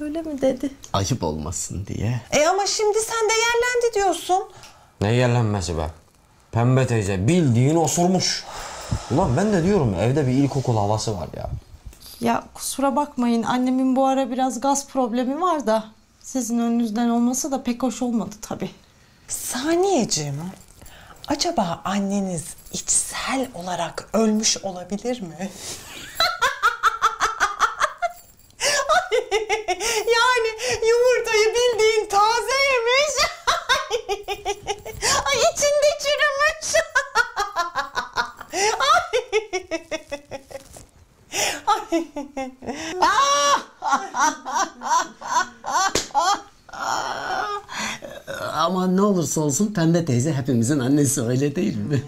öyle mi dedi? Ayıp olmasın diye. E ama şimdi sen de yerlendi diyorsun. Ne yerlenmesi be. Pembe teyze bildiğin osurmuş. Ulan ben de diyorum evde bir ilkokul havası var ya. Ya kusura bakmayın annemin bu ara biraz gaz problemi var da sizin önünüzden olması da pek hoş olmadı tabii. Saniyeciğim, acaba anneniz içsel olarak ölmüş olabilir mi? Yani yumurtayı bildiğin taze yemiş. Ay içinde çürümüş. Ay. Ama ne olursa olsun Pembe teyze hepimizin annesi öyle değil mi?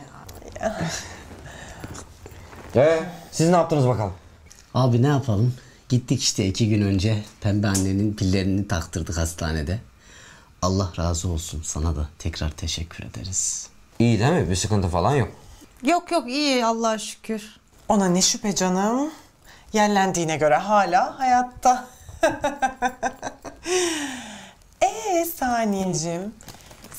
Ee, siz ne yaptınız bakalım? Abi ne yapalım? Gittik işte iki gün önce Pembe annenin pillerini taktırdık hastanede. Allah razı olsun sana da tekrar teşekkür ederiz. İyi değil mi? Bir sıkıntı falan yok. Yok yok iyi Allah'a şükür. Ona ne şüphe canım. Yerlendiğine göre hala hayatta. Ee Saniyeciğim,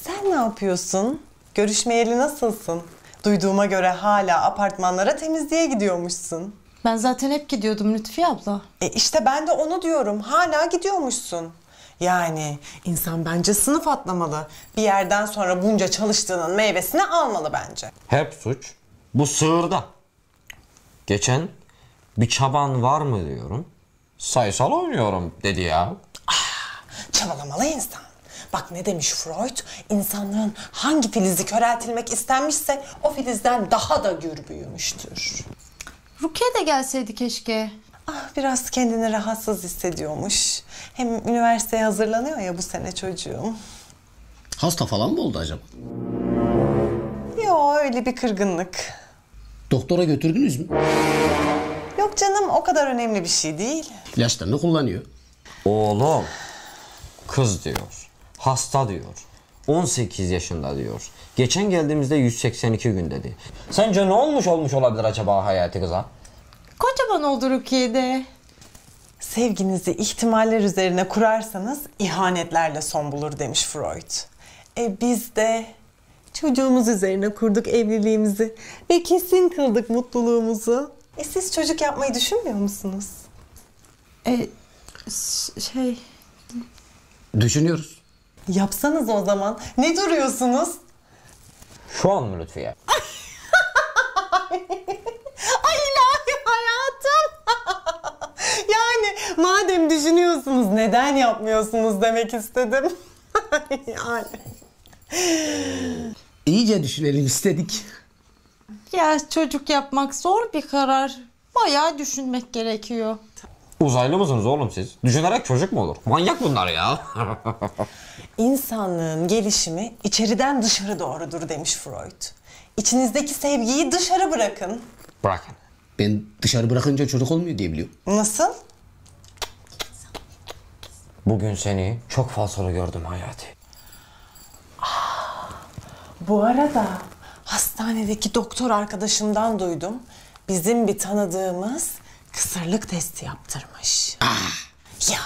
sen ne yapıyorsun? Görüşmeyeli nasılsın? Duyduğuma göre hala apartmanlara temizliğe gidiyormuşsun. Ben zaten hep gidiyordum Lütfiye abla. E işte ben de onu diyorum. Hala gidiyormuşsun. Yani insan bence sınıf atlamalı. Bir yerden sonra bunca çalıştığının meyvesini almalı bence. Hep suç bu sığırda. Geçen bir çaban var mı diyorum. Sayısal oynuyorum dedi ya. Çabalamalı insan. Bak ne demiş Freud? İnsanlığın hangi filizi köreltilmek istenmişse o filizden daha da gür büyümüştür. Rukiye de gelseydi keşke. Ah biraz kendini rahatsız hissediyormuş. Hem üniversiteye hazırlanıyor ya bu sene çocuğum. Hasta falan mı oldu acaba? Yo öyle bir kırgınlık. Doktora götürdünüz mü? Yok canım o kadar önemli bir şey değil. İlaçlarını kullanıyor. Oğlum. Kız diyor. Hasta diyor. 18 yaşında diyor. Geçen geldiğimizde 182 gün dedi. Sence ne olmuş olmuş olabilir acaba Hayati kıza? Kocaman oldu Rukiye'de. Sevginizi ihtimaller üzerine kurarsanız ihanetlerle son bulur demiş Freud. E biz de çocuğumuz üzerine kurduk evliliğimizi ve kesin kıldık mutluluğumuzu. E siz çocuk yapmayı düşünmüyor musunuz? E, şey... Düşünüyoruz. Yapsanız o zaman. Ne duruyorsunuz? Şu an mı Lütfiye? Ay ilahi hayatım. yani madem düşünüyorsunuz neden yapmıyorsunuz demek istedim. yani. İyice düşünelim istedik. Ya çocuk yapmak zor bir karar. Bayağı düşünmek gerekiyor. Uzaylı mısınız oğlum siz? Düşünerek çocuk mu olur? Manyak bunlar ya. İnsanlığın gelişimi içeriden dışarı doğrudur demiş Freud. İçinizdeki sevgiyi dışarı bırakın. Bırakın. Ben dışarı bırakınca çocuk olmuyor diye biliyorum. Nasıl? Bugün seni çok fazla gördüm Hayati. Bu arada hastanedeki doktor arkadaşımdan duydum. Bizim bir tanıdığımız kısırlık testi yaptırmış. Ya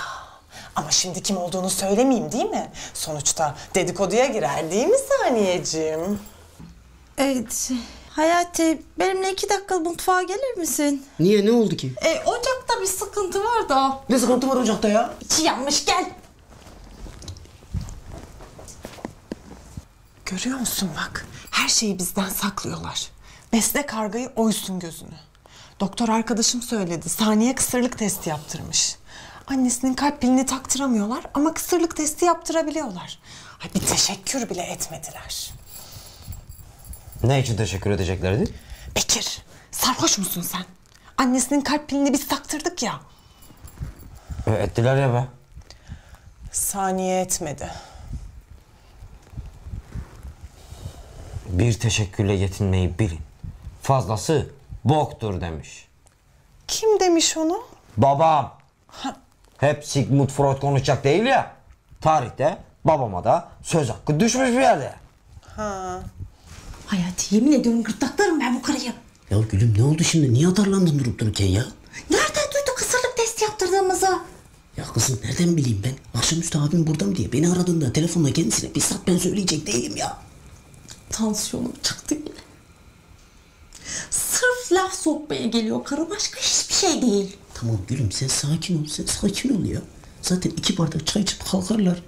ama şimdi kim olduğunu söylemeyeyim değil mi? Sonuçta dedikoduya girer değil mi saniyeciğim? Evet. Hayati benimle iki dakika mutfağa gelir misin? Niye ne oldu ki? E, ocakta bir sıkıntı var da. Ne sıkıntı var ocakta ya? İçi yanmış gel. Görüyor musun bak? Her şeyi bizden saklıyorlar. Besle kargayı oysun gözünü. Doktor arkadaşım söyledi. Saniye kısırlık testi yaptırmış. Annesinin kalp pilini taktıramıyorlar ama kısırlık testi yaptırabiliyorlar. Ay bir teşekkür bile etmediler. Ne için teşekkür edeceklerdi? Bekir, sarhoş musun sen? Annesinin kalp pilini biz taktırdık ya. E, ettiler ya be. Saniye etmedi. Bir teşekkürle yetinmeyi bilin. Fazlası boktur demiş. Kim demiş onu? Babam. Hep Sigmund Freud konuşacak değil ya. Tarihte babama da söz hakkı düşmüş bir yerde. Ha. Hayati yemin ediyorum gırtlaklarım ben bu karıyı. Ya gülüm ne oldu şimdi? Niye atarlandın durup dururken ya? Nereden duydu kısırlık testi yaptırdığımızı? Ya kızım nereden bileyim ben? Akşamüstü abim burada mı diye beni aradığında telefonla kendisine bizzat ben söyleyecek değilim ya. Tansiyonum çıktı yine. Sırf laf sokmaya geliyor karı başka hiçbir şey değil. Tamam gülüm sen sakin ol sen sakin ol ya. Zaten iki bardak çay içip kalkarlar.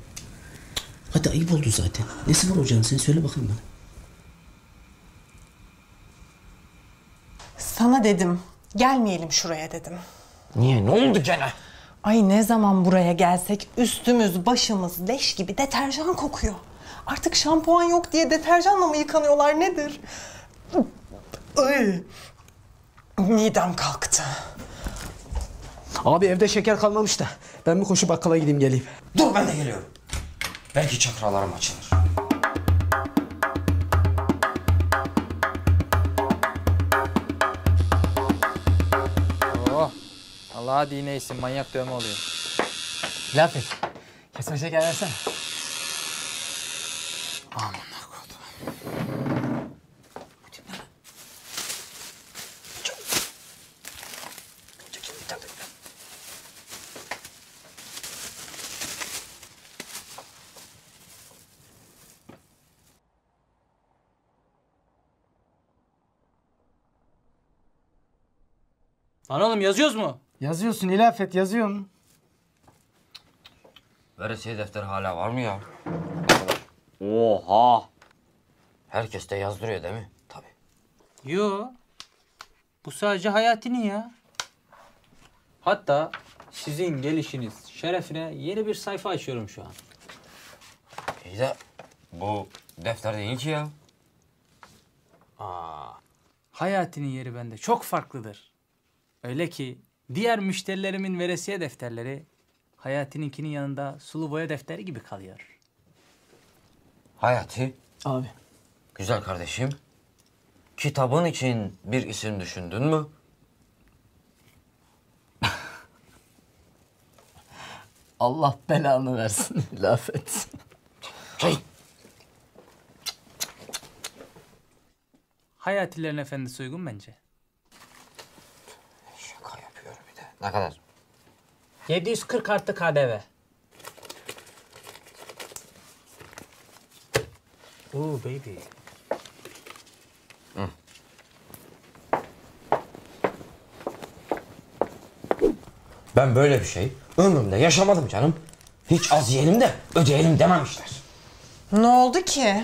Hadi ayıp oldu zaten. Nesi var ocağın sen söyle bakayım bana. Sana dedim. Gelmeyelim şuraya dedim. Niye? Ne oldu gene? Ay ne zaman buraya gelsek üstümüz başımız leş gibi deterjan kokuyor. Artık şampuan yok diye deterjanla mı yıkanıyorlar nedir? Ay. Midem kalktı. Abi evde şeker kalmamış da ben bir koşu bakkala gideyim geleyim. Dur ben de geliyorum. Belki çakralarım açılır. Oh. Allah hadi yine iyisin. Manyak dövme oluyor. Lafet. Kesme şeker versene. Lan oğlum yazıyoruz mu? Yazıyorsun İlafet yazıyorsun. Veresiye defteri hala var mı ya? Oha! Herkes de yazdırıyor değil mi? Tabii. Yo. Bu sadece Hayati'nin ya. Hatta Sizin gelişiniz şerefine yeni bir sayfa açıyorum şu an. İyi de bu defter değil ki ya. Aa, Hayati'nin yeri bende çok farklıdır. Öyle ki diğer müşterilerimin veresiye defterleri Hayati'ninkinin yanında sulu boya defteri gibi kalıyor. Hayati. Abi. Güzel kardeşim. Kitabın için bir isim düşündün mü? Allah belanı versin. Laf et. Hayatilerin efendisi uygun bence. Şaka yapıyor bir de. Ne kadar? 740 artı KDV. Oo baby. Ben böyle bir şey ömrümde yaşamadım canım. Hiç az yiyelim de ödeyelim dememişler. Ne oldu ki?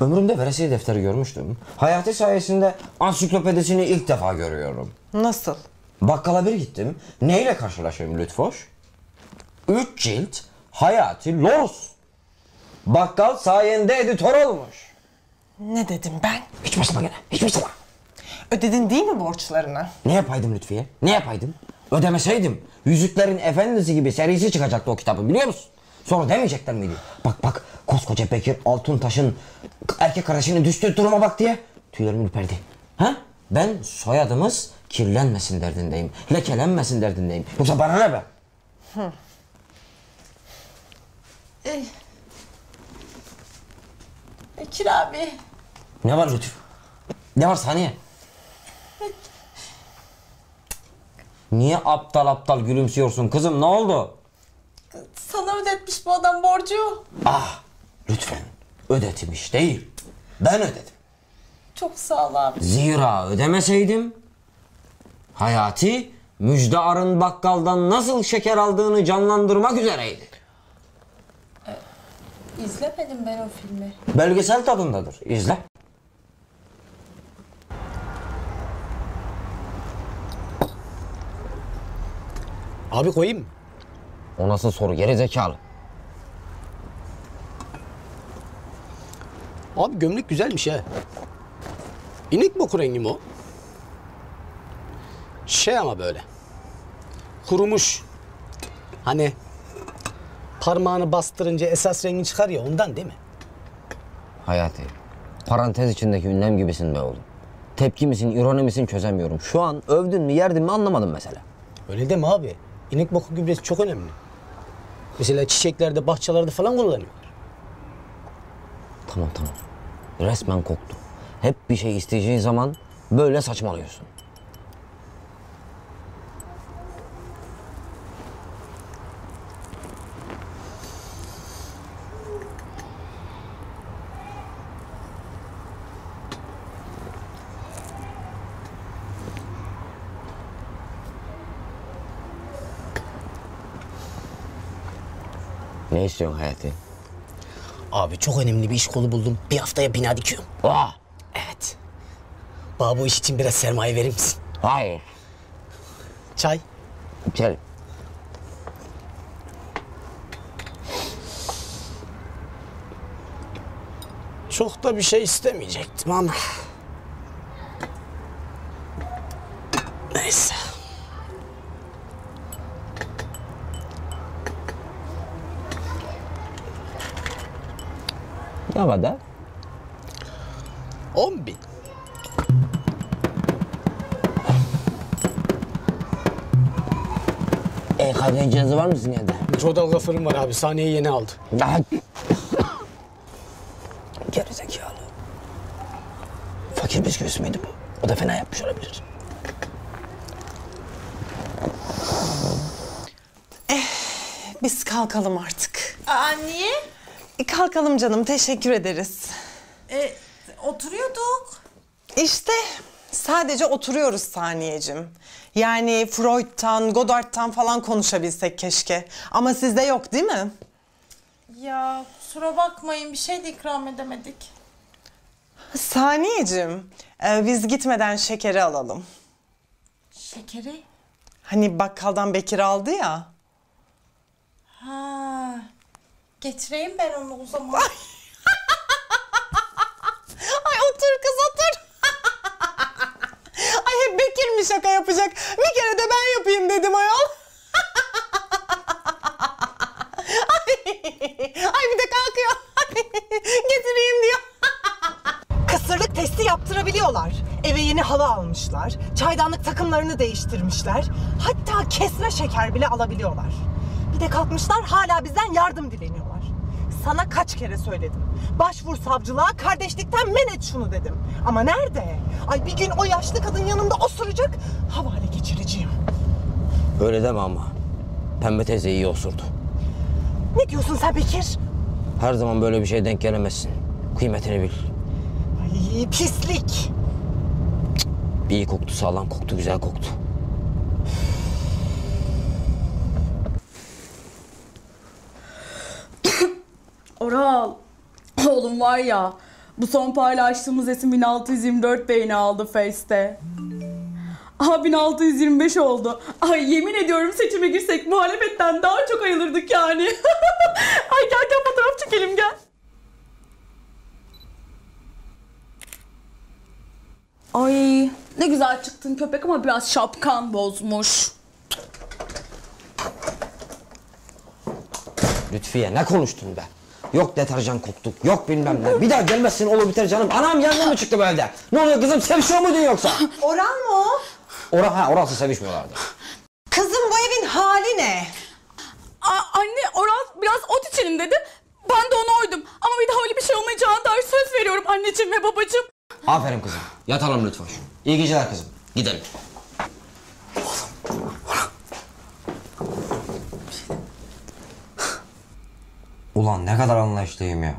Ömrümde veresiye defteri görmüştüm. Hayati sayesinde ansiklopedisini ilk defa görüyorum. Nasıl? Bakkala bir gittim. Neyle karşılaşıyorum Lütfoş? Üç cilt Hayati Los. Bakkal sayende editör olmuş. Ne dedim ben? Hiç başıma gene. Hiç başıma. Ödedin değil mi borçlarını? Ne yapaydım Lütfiye? Ne yapaydım? Ödemeseydim Yüzüklerin Efendisi gibi serisi çıkacaktı o kitabın biliyor musun? Sonra demeyecekler miydi? Bak bak koskoca Bekir Altuntaş'ın erkek kardeşinin düştüğü duruma bak diye tüylerim ürperdi. Ha? Ben soyadımız kirlenmesin derdindeyim. Lekelenmesin derdindeyim. Yoksa bana ne be? Hı. Bekir abi. Ne var Lütfü? Ne var saniye? Niye aptal aptal gülümsüyorsun kızım ne oldu? Sana ödetmiş bu adam borcu. Ah lütfen ödetmiş değil. Ben ödedim. Çok sağ ol abi. Zira ödemeseydim Hayati Müjde Arın bakkaldan nasıl şeker aldığını canlandırmak üzereydi. İzlemedim ben o filmi. Belgesel tadındadır. İzle. Abi koyayım mı? O nasıl soru geri zekalı. Abi gömlek güzelmiş ha. İnek boku rengi mi o? Şey ama böyle. Kurumuş. Hani parmağını bastırınca esas rengi çıkar ya ondan değil mi? Hayati parantez içindeki ünlem gibisin be oğlum. Tepki misin, ironi misin çözemiyorum. Şu an övdün mü, yerdin mi anlamadım mesela. Öyle deme abi. İnek boku gübresi çok önemli. Mesela çiçeklerde, bahçelerde falan kullanıyorlar. Tamam tamam. Resmen koktu. Hep bir şey isteyeceğin zaman böyle saçmalıyorsun. Ne istiyorsun Hayati? Abi çok önemli bir iş kolu buldum. Bir haftaya bina dikiyorum. Aa! Evet. Bana bu iş için biraz sermaye verir misin? Hayır. Çay. Gel. Çok da bir şey istemeyecektim ama. Neyse. Kadar? 10 bin. EKG cihazı var mısın evde? Mikrodalga fırın var abi. Saniye yeni aldı. Ya. Gerizekalı. Fakir bisküvisi miydi bu? O da fena yapmış olabilir. Biz kalkalım artık. Aa niye? E, kalkalım canım teşekkür ederiz. E, oturuyorduk. İşte sadece oturuyoruz saniyecim. Yani Freud'tan, Godard'tan falan konuşabilsek keşke. Ama sizde yok değil mi? Ya kusura bakmayın bir şey de ikram edemedik. Saniyecim, e, biz gitmeden şekeri alalım. Şekeri? Hani bakkaldan Bekir aldı ya. Ha. Getireyim ben onu o zaman. Ay otur kız otur. Ay hep Bekir mi şaka yapacak? Bir kere de ben yapayım dedim ayol. Ay, ay bir de kalkıyor. Getireyim diyor. Kısırlık testi yaptırabiliyorlar. Eve yeni halı almışlar. Çaydanlık takımlarını değiştirmişler. Hatta kesme şeker bile alabiliyorlar. Bir de kalkmışlar hala bizden yardım dileniyorlar. Sana kaç kere söyledim. Başvur savcılığa kardeşlikten men et şunu dedim. Ama nerede? Ay bir gün o yaşlı kadın yanımda osuracak. Havale geçireceğim. Öyle deme ama. Pembe teyze iyi osurdu. Ne diyorsun sen Bekir? Her zaman böyle bir şeye denk gelemezsin. Kıymetini bil. Ay pislik. İyi koktu, sağlam koktu, güzel koktu. Oral. Oğlum var ya bu son paylaştığımız resim 1624 beğeni aldı Face'te. Aha 1625 oldu. Ay yemin ediyorum seçime girsek muhalefetten daha çok ayılırdık yani. Ay gel gel fotoğraf çekelim gel. Ay ne güzel çıktın köpek ama biraz şapkan bozmuş. Lütfiye ne konuştun be? Yok deterjan koktuk, yok bilmem ne. Bir daha gelmezsin olur biter canım. Anam yangın mı çıktı bu evde? Ne oluyor kızım sevişiyor muydun yoksa? Oral mı o? Ora, ha orası sevişmiyorlardı. Kızım bu evin hali ne? Aa, anne Oral biraz ot içelim dedi. Ben de ona uydum. Ama bir daha öyle bir şey olmayacağına dair söz veriyorum anneciğim ve babacığım. Aferin kızım. Yatalım lütfen. İyi geceler kızım. Gidelim. Ulan ne kadar anlayışlıyım ya.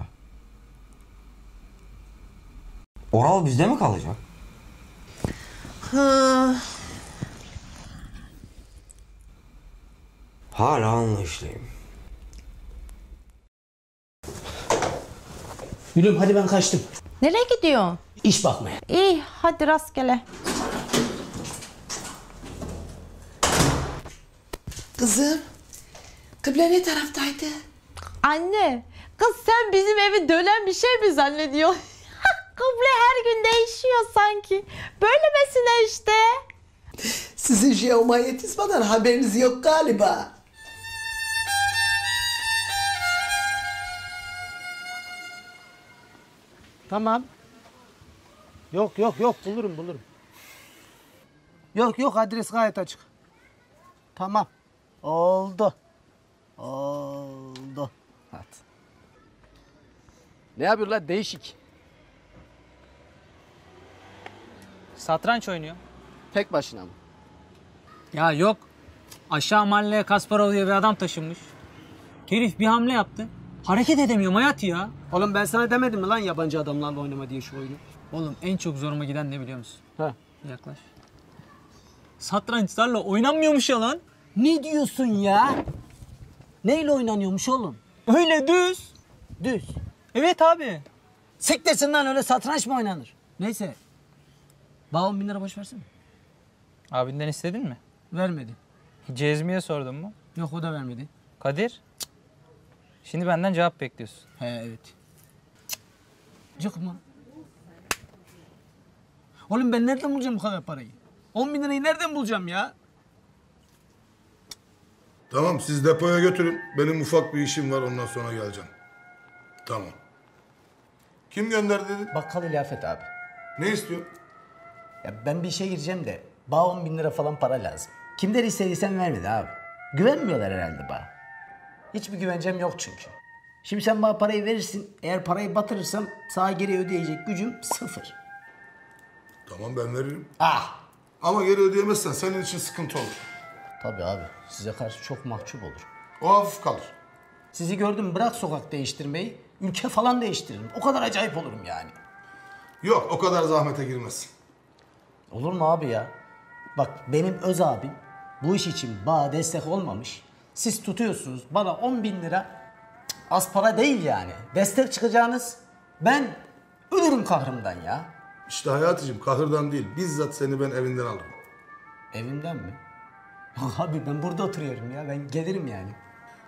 Oral bizde mi kalacak? Hala anlayışlıyım. Gülüm hadi ben kaçtım. Nereye gidiyorsun? İş bakmaya. İyi hadi rastgele. Kızım, kıble ne taraftaydı? Anne kız sen bizim evi dönen bir şey mi zannediyorsun? Kıble her gün değişiyor sanki. Böyle mesele işte. Sizin jeomanyetizmadan haberiniz yok galiba. Tamam. Yok yok yok bulurum bulurum. Yok yok adres gayet açık. Tamam. Oldu. Oldu. Ne yapıyorlar? Değişik. Satranç oynuyor. Tek başına mı? Ya yok. Aşağı mahalleye Kasparov diye bir adam taşınmış. Herif bir hamle yaptı. Hareket edemiyorum hayat ya. Oğlum ben sana demedim mi lan yabancı adamlarla oynama diye şu oyunu? Oğlum en çok zoruma giden ne biliyor musun? Ha. Yaklaş. Satrançlarla oynanmıyormuş ya lan. Ne diyorsun ya? Neyle oynanıyormuş oğlum? Öyle düz. Düz. Evet abi. Siktirsin lan öyle satranç mı oynanır? Neyse. Bana 10 bin lira boş versene. Abinden istedin mi? Vermedi. Cezmiye sordun mu? Yok o da vermedi. Kadir. Şimdi benden cevap bekliyorsun. He evet. Cık mı? Oğlum ben nereden bulacağım bu kadar parayı? 10 bin lirayı nereden bulacağım ya? Tamam siz depoya götürün. Benim ufak bir işim var ondan sonra geleceğim. Tamam. Kim gönderdi dedin? Bakkal İlafet abi. Ne istiyor? Ya ben bir işe gireceğim de bana 10 bin lira falan para lazım. Kimden istediysen vermedi abi. Güvenmiyorlar herhalde bana. Hiçbir güvencem yok çünkü. Şimdi sen bana parayı verirsin. Eğer parayı batırırsam sana geri ödeyecek gücüm sıfır. Tamam ben veririm. Ah! Ama geri ödeyemezsen senin için sıkıntı olur. Tabii abi. Size karşı çok mahcup olur. O hafif kalır. Sizi gördüm bırak sokak değiştirmeyi. Ülke falan değiştiririm. O kadar acayip olurum yani. Yok o kadar zahmete girmez. Olur mu abi ya? Bak benim öz abim bu iş için bana destek olmamış. Siz tutuyorsunuz bana 10 bin lira Cık, az para değil yani. Destek çıkacağınız ben ölürüm kahrımdan ya. İşte Hayatıcığım kahırdan değil bizzat seni ben evinden alırım. Evimden mi? Abi ben burada oturuyorum ya. Ben gelirim yani.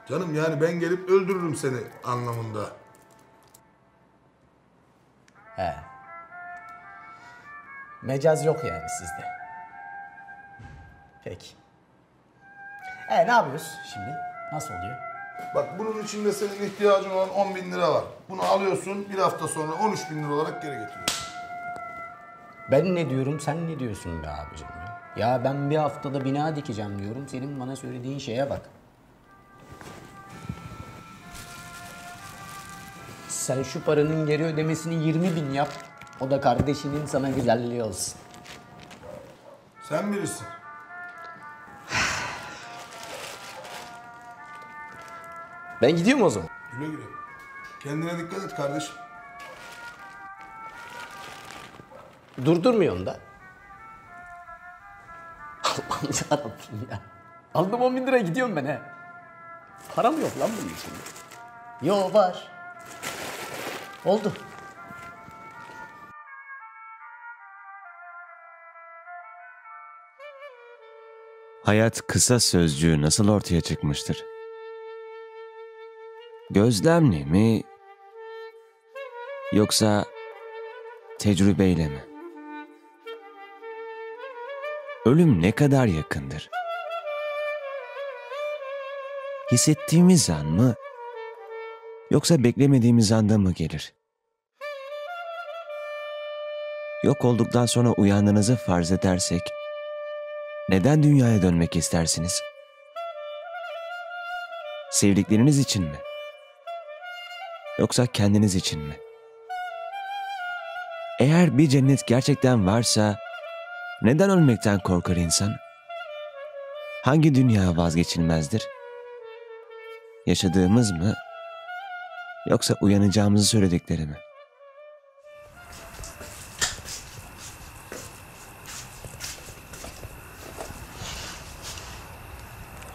Canım yani ben gelip öldürürüm seni anlamında. He. Mecaz yok yani sizde. Peki. E ne yapıyoruz şimdi? Nasıl oluyor? Bak bunun içinde senin ihtiyacın olan 10 bin lira var. Bunu alıyorsun bir hafta sonra 13 bin lira olarak geri getiriyorsun. Ben ne diyorum sen ne diyorsun be abicim ya? Ya ben bir haftada bina dikeceğim diyorum. Senin bana söylediğin şeye bak. Sen şu paranın geri ödemesini 20 bin yap. O da kardeşinin sana güzelliği olsun. Sen bilirsin. Ben gidiyorum o zaman. Güle güle. Kendine dikkat et kardeşim. Durdurmuyorsun da. Allah'ım yarabbim ya. Aldım 10 bin lira gidiyorum ben he. Param yok lan bunun içinde. Yo var. Oldu. Hayat kısa sözcüğü nasıl ortaya çıkmıştır? Gözlemle mi? Yoksa tecrübeyle mi? Ölüm ne kadar yakındır? Hissettiğimiz an mı? Yoksa beklemediğimiz anda mı gelir? Yok olduktan sonra uyandığınızı farz edersek, neden dünyaya dönmek istersiniz? Sevdikleriniz için mi? Yoksa kendiniz için mi? Eğer bir cennet gerçekten varsa neden ölmekten korkar insan? Hangi dünya vazgeçilmezdir? Yaşadığımız mı? Yoksa uyanacağımızı söyledikleri mi?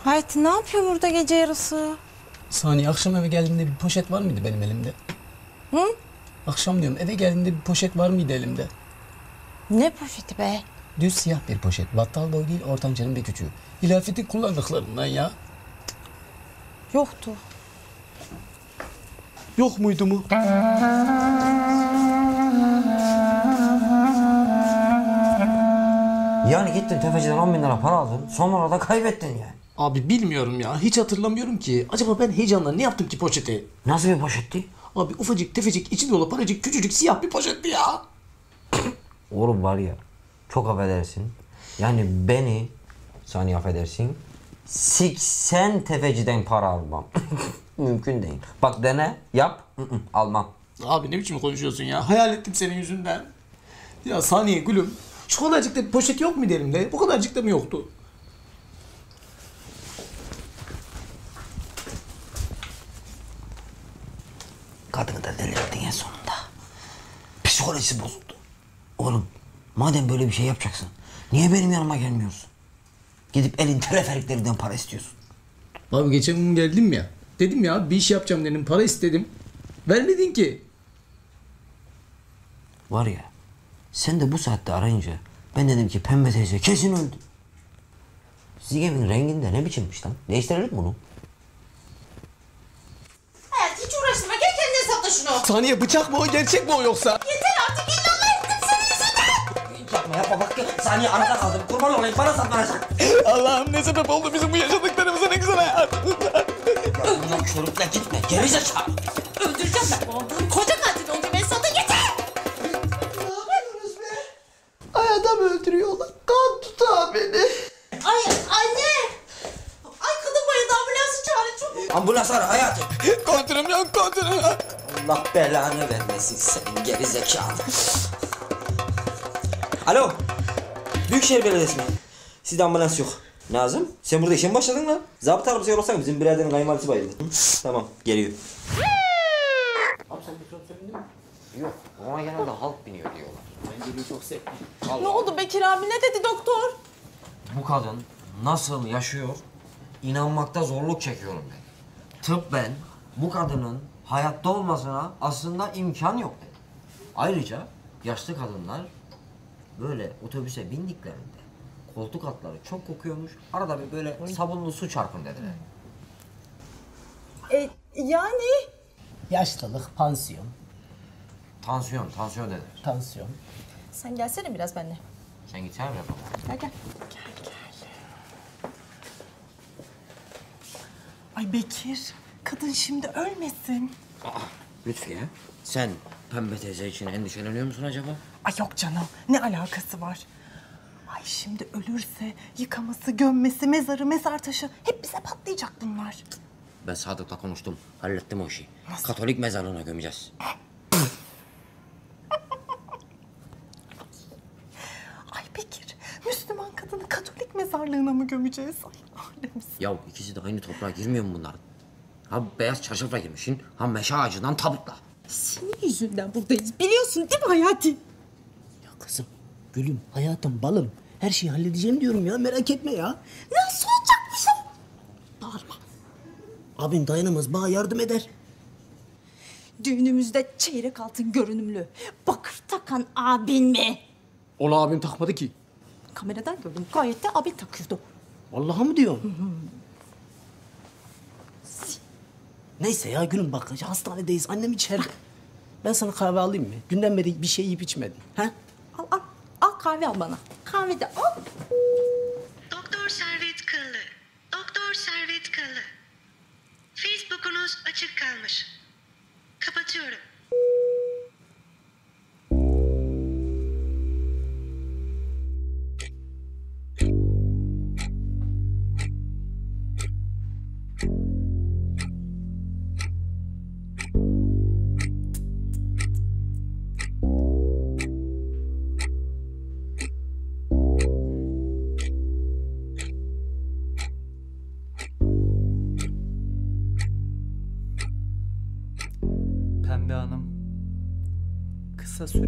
Hayati ne yapıyor burada gece yarısı? Saniye akşam eve geldiğimde bir poşet var mıydı benim elimde? Hı? Akşam diyorum eve geldiğimde bir poşet var mıydı elimde? Ne poşeti be? Düz siyah bir poşet. Battal boy değil ortancanın bir küçüğü. Hilafetin kullandıklarından ya. Yoktu. Yok muydu mu? Yani gittin tefeciden 10 bin lira para aldın sonra da kaybettin yani. Abi bilmiyorum ya. Hiç hatırlamıyorum ki. Acaba ben heyecanla ne yaptım ki poşete? Nasıl bir poşetti? Abi ufacık tefecik içi dolu paracık küçücük siyah bir poşetti ya. Oğlum var ya çok affedersin. Yani beni saniye affedersin. 80 tefeciden para almam. Mümkün değil. Bak dene yap ı-ı, almam. Abi ne biçim konuşuyorsun ya? Hayal ettim senin yüzünden. Ya saniye gülüm. Şu kadarcıkta bir poşet yok muydu elimde? Bu kadarcıkta mı yoktu? Kadını da delirdin en sonunda. Psikolojisi bozuldu. Oğlum madem böyle bir şey yapacaksın niye benim yanıma gelmiyorsun? Gidip elin teleferiklerinden para istiyorsun. Abi geçen gün geldim ya. Dedim ya bir iş yapacağım dedim. Para istedim. Vermedin ki. Var ya sen de bu saatte arayınca ben dedim ki pembe teyze kesin öldü. Zigem'in renginde ne biçimmiş lan? Değiştirelim bunu. Hayati hiç uğraştırma gel kendine sapla şunu. Saniye bıçak mı o gerçek mi o yoksa? Yeter artık illallah ettim senin yüzünden. Yapma yapma bak saniye arada kaldım. Kurban olayım bana saplanacak. Allah'ım ne sebep oldu bizim bu yaşadıklarımıza ne güzel hayat. Bundan körükle gitme geri zekalı. Öldüreceğim ben. Koca katil oldu ben sana yeter. Ay adam öldürüyorlar. Kan tutar beni. Ay anne. Ay kadın bayıldı ambulansı çağırın çabuk. Ambulans ara hayatım. Kontürüm yok yok. Allah belanı vermesin senin geri zekalı. Alo. Büyükşehir Belediyesi mi? Sizde ambulans yok. Nazım sen burada işe mi başladın lan? Zabıt arabası yorulsan bizim biraderin kayınvalidesi bayıldı. Tamam geliyor. Abi sen mikrofon mi? Yok. Ona genelde halk biniyor diyorlar. Bence bir çok sevdim. Ne oldu Bekir abi ne dedi doktor? Bu kadın nasıl yaşıyor inanmakta zorluk çekiyorum ben. Tıbben bu kadının hayatta olmasına aslında imkan yok dedi. Ayrıca yaşlı kadınlar böyle otobüse bindiklerinde koltuk altları çok kokuyormuş. Arada bir böyle sabunlu su çarpın dediler. E, yani? Yaşlılık, pansiyon, Tansiyon, tansiyon dediler. tansiyon. Sen gelsene biraz benimle. Sen git çağır yapalım. Gel gel. Ay Bekir, kadın şimdi ölmesin. Lütfiye, sen Pembe teyze için endişeleniyor musun acaba? Ay yok canım, ne alakası var? Ay şimdi ölürse yıkaması, gömmesi, mezarı, mezar taşı hep bize patlayacak bunlar. Ben Sadık'la konuştum, hallettim o işi. Katolik mezarlığına gömeceğiz. Ay Bekir, Müslüman kadını Katolik mezarlığına mı gömeceğiz? Ay alemsin. Ya ikisi de aynı toprağa girmiyor mu bunların? Ha beyaz çarşafla girmişsin, ha meşe ağacından tabutla. Senin yüzünden buradayız. Biliyorsun değil mi Hayati? Kızım, gülüm, hayatım, balım. Her şeyi halledeceğim diyorum ya merak etme ya. Nasıl olacakmışım? Bağırma. Abim dayanamaz bana yardım eder. Düğünümüzde çeyrek altın görünümlü bakır takan abin mi? Ola abim takmadı ki. Kameradan gördüm gayet de abin takıyordu. Vallahi mı diyorsun? Neyse ya gülüm bak hastanedeyiz annem içeride. Ben sana kahve alayım mı? Dünden beri bir şey yiyip içmedin. Ha? Al al. Al kahve al bana. Kahve de al. Doktor Servet Kıllı. Doktor Servet Kıllı. Facebook'unuz açık kalmış. Kapatıyorum.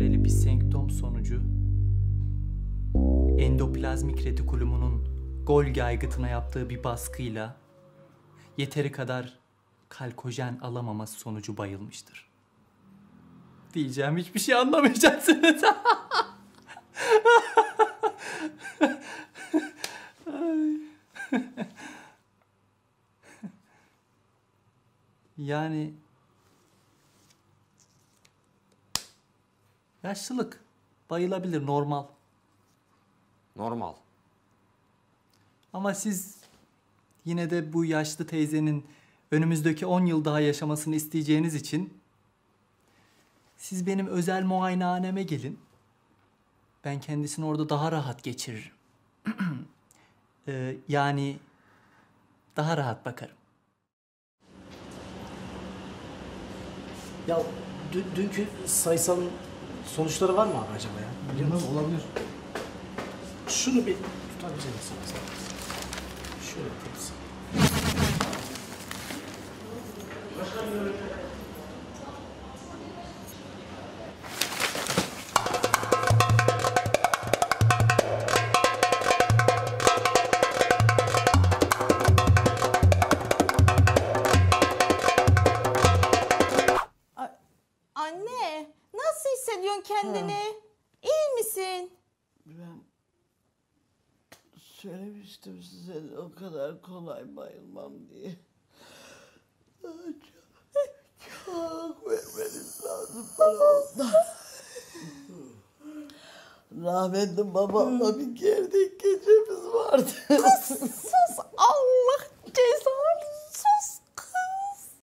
Süreli bir senktom sonucu endoplazmik retikulumunun Golgi aygıtına yaptığı bir baskıyla yeteri kadar kalkojen alamaması sonucu bayılmıştır. Diyeceğim hiçbir şey anlamayacaksınız. Ay. yani Yaşlılık. Bayılabilir normal. Normal. Ama siz yine de bu yaşlı teyzenin önümüzdeki 10 yıl daha yaşamasını isteyeceğiniz için siz benim özel muayenehaneme gelin. Ben kendisini orada daha rahat geçiririm. Ee, yani daha rahat bakarım. Ya dü- dünkü sayısalın sonuçları var mı abi acaba ya? Biliyor musun? Olabilir. Şunu bir tutabilecek misiniz? Şöyle tepsi. Anne Rahmetli babamla bir gerdek gecemiz vardı. Sus Allah cezanı sus kız.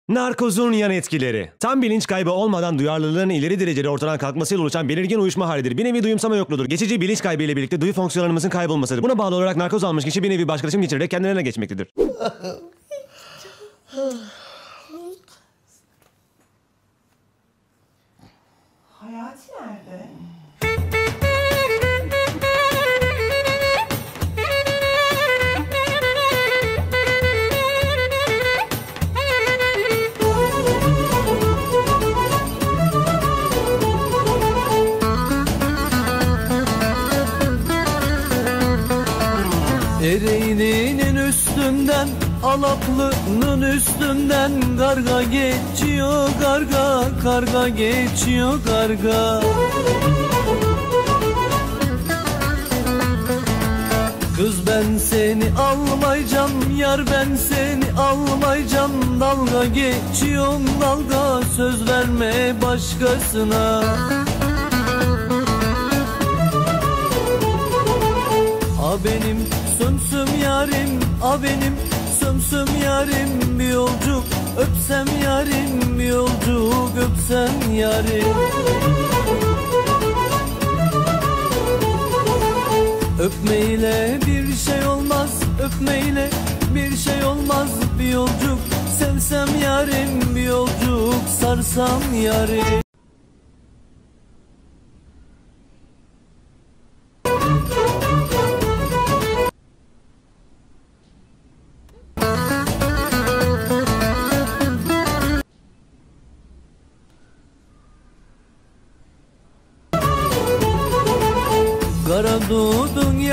Narkozun yan etkileri. Tam bilinç kaybı olmadan duyarlılığın ileri derecede ortadan kalkmasıyla oluşan belirgin uyuşma halidir. Bir nevi duyumsama yokludur. Geçici bilinç kaybı ile birlikte duyu fonksiyonlarımızın kaybolmasıdır. Buna bağlı olarak narkoz almış kişi bir nevi başkalaşım geçirerek kendilerine geçmektedir. Hayati nerede? Üstünden Alaplı'nın üstünden Karga geçiyor karga Karga geçiyor karga. Kız ben seni almayacağım Yar ben seni almayacağım. Dalga geçiyorsun dalga Söz verme başkasına. A benim sımsım yarim A benim sımsım yarim Bir yolcuk öpsem yarim Bir yolcuk öpsem yarim. Öpmeyle bir şey olmaz Öpmeyle bir şey olmaz Bir yolcuk sevsem yarim Bir yolcuk sarsam yarim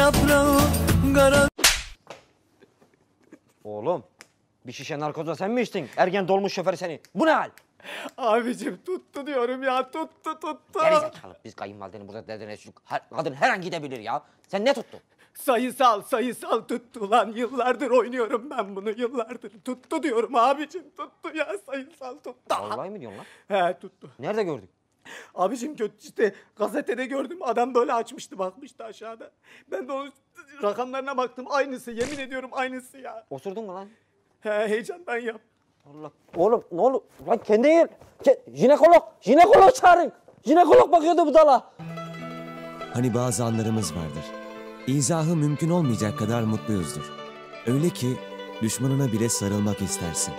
yaprağı Kara Oğlum bir şişe narkoza sen mi içtin? Ergen dolmuş şoför seni. Bu ne hal? Abicim tuttu diyorum ya tuttu tuttu. Gerizekalı. Biz kayınvalidenin burada derdine çocuk. Her, kadın her an gidebilir ya. Sen ne tuttun? Sayısal sayısal tuttu lan yıllardır oynuyorum ben bunu yıllardır. Tuttu diyorum abicim tuttu ya sayısal tuttu. Vallahi mi diyorsun lan? He tuttu. Nerede gördün? Abicim kötü işte gazetede gördüm adam böyle açmıştı bakmıştı aşağıda. Ben de onun rakamlarına baktım aynısı yemin ediyorum aynısı ya. Osurdun mu lan? He heyecandan yap. Allah. Oğlum ne olur lan kendi gel. Ke- jinekolog, jinekolog çağırın. Jinekolog bakıyordu bu dala. Hani bazı anlarımız vardır. İzahı mümkün olmayacak kadar mutluyuzdur. Öyle ki düşmanına bile sarılmak istersin.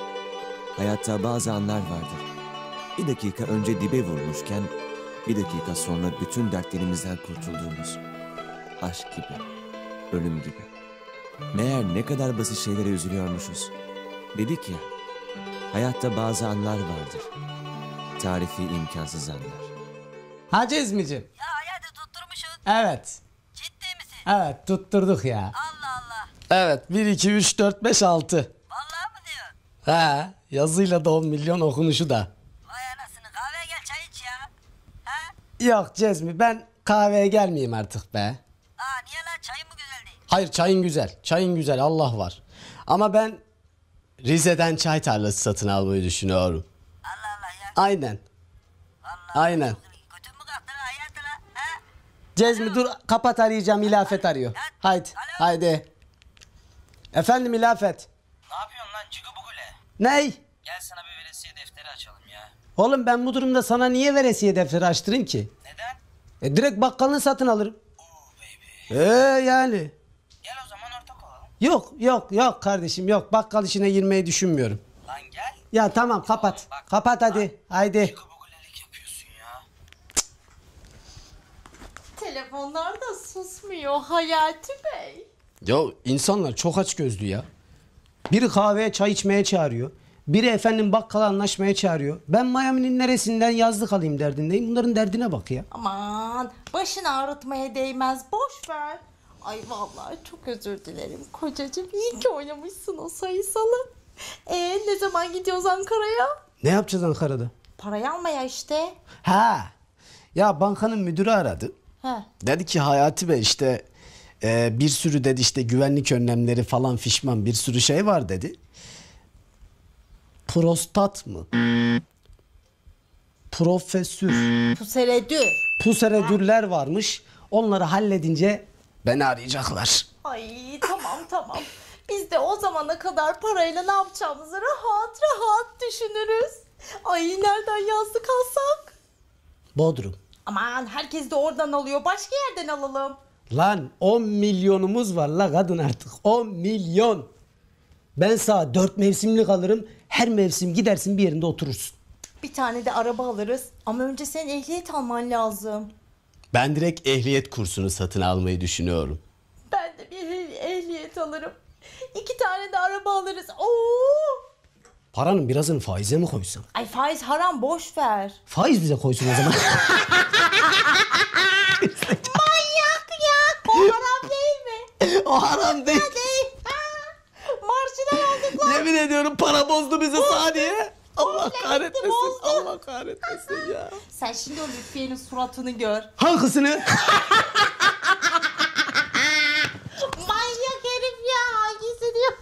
Hayatta bazı anlar vardır. Bir dakika önce dibe vurmuşken bir dakika sonra bütün dertlerimizden kurtulduğumuz. Aşk gibi, ölüm gibi. Meğer ne kadar basit şeylere üzülüyormuşuz. Dedik ya, hayatta bazı anlar vardır. Tarifi imkansız anlar. Ha Cezmi'cim. Ya hayatı tutturmuşsun. Evet. Ciddi misin? Evet tutturduk ya. Allah Allah. Evet 1, 2, 3, 4, 5, 6. Vallahi mı diyorsun? He yazıyla da 10 milyon okunuşu da. Vay anasını kahveye gel çay iç ya. Yok Cezmi ben kahveye gelmeyeyim artık be. Aa niye lan çayın mı güzel değil? Hayır çayın güzel. Çayın güzel Allah var. Ama ben Rize'den çay tarlası satın almayı düşünüyorum. Allah Allah ya. Aynen. Aynen. Götün mü kalktı lan hayatı lan? Ha? Cezmi dur kapat arayacağım İlafet arıyor. Haydi haydi. Efendim İlafet. Ne yapıyorsun lan cıgı bugule? Ney? Gel sana bir veresiye defteri açalım ya. Oğlum ben bu durumda sana niye veresiye defteri açtırayım ki? Neden? E direkt bakkalını satın alırım. Ee yani. Gel o zaman ortak olalım. Yok yok yok kardeşim yok bakkal işine girmeyi düşünmüyorum. Lan gel. Ya tamam kapat. Kapat hadi. Haydi. Telefonlar da susmuyor Hayati Bey. Ya insanlar çok aç gözlü ya. Biri kahveye çay içmeye çağırıyor. Biri efendim bakkala anlaşmaya çağırıyor. Ben Miami'nin neresinden yazlık alayım derdindeyim. Bunların derdine bak ya. Aman başını ağrıtmaya değmez boş ver. Ay vallahi çok özür dilerim kocacığım. İyi ki oynamışsın o sayısalı. Ee ne zaman gidiyoruz Ankara'ya? Ne yapacağız Ankara'da? Parayı almaya işte. Ha. Ya bankanın müdürü aradı. Ha. Dedi ki Hayati Bey işte e, bir sürü dedi işte güvenlik önlemleri falan fişman bir sürü şey var dedi. Prostat mı? Profesör. Puseredür. Puseredürler varmış. Onları halledince beni arayacaklar. Ay tamam tamam. Biz de o zamana kadar parayla ne yapacağımızı rahat rahat düşünürüz. Ay nereden yazdık alsak? Bodrum. Aman herkes de oradan alıyor. Başka yerden alalım. Lan 10 milyonumuz var la kadın artık. 10 milyon. Ben sana 4 mevsimlik alırım. Her mevsim gidersin bir yerinde oturursun. Bir tane de araba alırız. Ama önce senin ehliyet alman lazım. Ben direkt ehliyet kursunu satın almayı düşünüyorum. Ben de bir ehl- ehliyet alırım. İki tane de araba alırız. Oo! Paranın birazını faize mi koysan? Ay faiz haram boş ver. Faiz bize koysun o zaman. Manyak ya. O haram değil mi? o haram değil. değil. Marşına yazdık lan. Yemin ediyorum para bozdu bize saniye. Allah Bozdu, kahretmesin. bozdu. Allah kahretmesin ya. Sen şimdi o Lütfiye'nin suratını gör. Hangisini? Manyak herif ya hangisi diyor.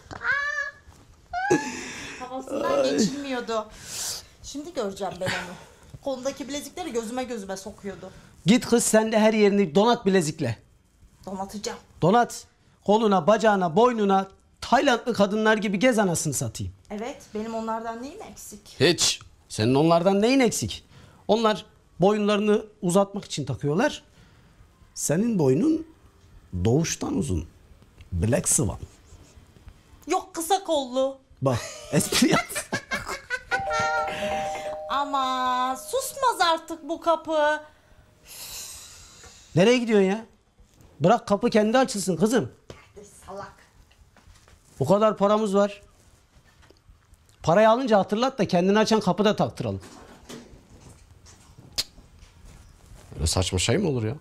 Havasından geçilmiyordu. Şimdi göreceğim ben onu. Kolundaki bilezikleri gözüme gözüme sokuyordu. Git kız sen de her yerini donat bilezikle. Donatacağım. Donat. Koluna, bacağına, boynuna, Taylandlı kadınlar gibi gez anasını satayım. Evet benim onlardan neyim eksik? Hiç. Senin onlardan neyin eksik? Onlar boyunlarını uzatmak için takıyorlar. Senin boynun doğuştan uzun. Black Swan. Yok kısa kollu. Bak espri yap. Ama susmaz artık bu kapı. Nereye gidiyorsun ya? Bırak kapı kendi açılsın kızım. Salak. O kadar paramız var. Parayı alınca hatırlat da kendini açan kapıda taktıralım. Cık. Öyle saçma şey mi olur ya?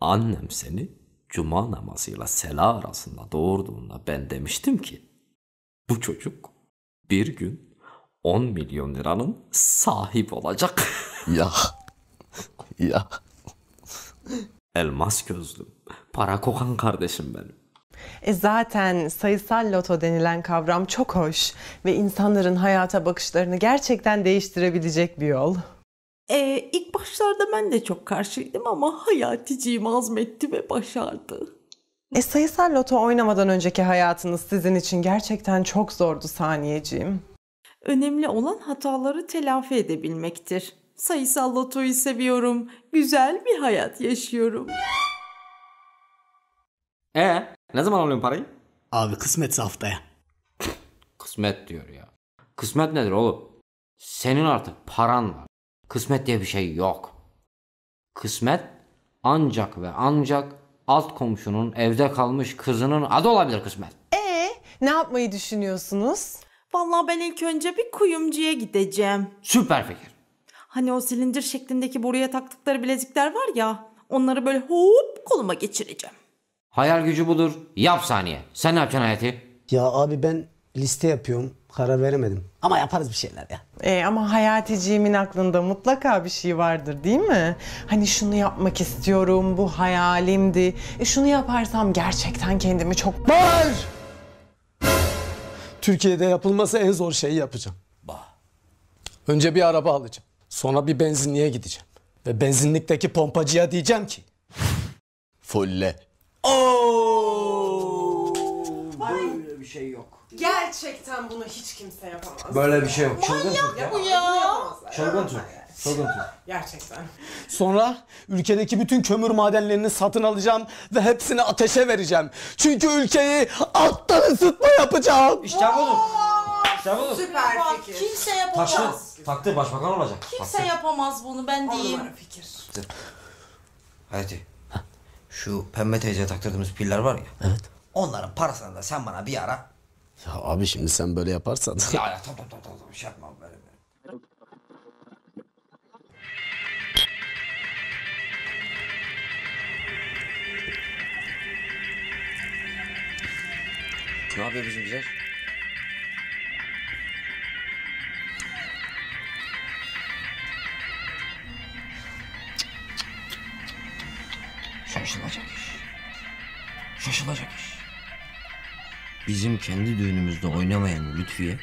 Annem seni cuma namazıyla sela arasında doğurduğunda ben demiştim ki bu çocuk bir gün 10 milyon liranın sahip olacak. ya. ya. Elmas gözlüm. Para kokan kardeşim benim. E zaten sayısal loto denilen kavram çok hoş ve insanların hayata bakışlarını gerçekten değiştirebilecek bir yol. Ee, ilk başlarda ben de çok karşıydım ama Hayaticiğim azmetti ve başardı. E sayısal loto oynamadan önceki hayatınız sizin için gerçekten çok zordu saniyeciğim. Önemli olan hataları telafi edebilmektir. Sayısal lotoyu seviyorum. Güzel bir hayat yaşıyorum. E ne zaman alıyorsun parayı? Abi kısmetse haftaya. Kısmet diyor ya. Kısmet nedir oğlum? Senin artık paran var. Kısmet diye bir şey yok. Kısmet ancak ve ancak alt komşunun evde kalmış kızının adı olabilir kısmet. E ne yapmayı düşünüyorsunuz? Vallahi ben ilk önce bir kuyumcuya gideceğim. Süper fikir. Hani o silindir şeklindeki boruya taktıkları bilezikler var ya. Onları böyle hop koluma geçireceğim. Hayal gücü budur. Yap saniye. Sen ne yapacaksın Hayati? Ya abi ben liste yapıyorum. Karar veremedim. Ama yaparız bir şeyler ya. E, ama Hayaticiğimin aklında mutlaka bir şey vardır değil mi? Hani şunu yapmak istiyorum, bu hayalimdi. E, şunu yaparsam gerçekten kendimi çok... Bağır! Türkiye'de yapılması en zor şeyi yapacağım. Önce bir araba alacağım. Sonra bir benzinliğe gideceğim. Ve benzinlikteki pompacıya diyeceğim ki... Fulle. Böyle bir şey yok. Gerçekten bunu hiç kimse yapamaz. Böyle bir şey yok. Çılgın Türk bu ya. Çılgın Türk. Çılgın Türk. Gerçekten. Sonra ülkedeki bütün kömür madenlerini satın alacağım ve hepsini ateşe vereceğim. Çünkü ülkeyi alttan ısıtma yapacağım. İşte budur. İşte budur. Süper fikir. Kimse yapamaz. Taktı. Taktı başbakan olacak. Kimse yapamaz bunu ben diyeyim. Hayati. Şu pembe teyzeye taktırdığımız piller var ya. Evet. Onların parasını da sen bana bir ara. Ya abi şimdi sen böyle yaparsan. ya ya tamam tamam tamam tamam şey yapma böyle. Ne yapıyor bizimkiler? Şaşılacak iş. Şaşılacak iş. Bizim kendi düğünümüzde oynamayan Lütfiye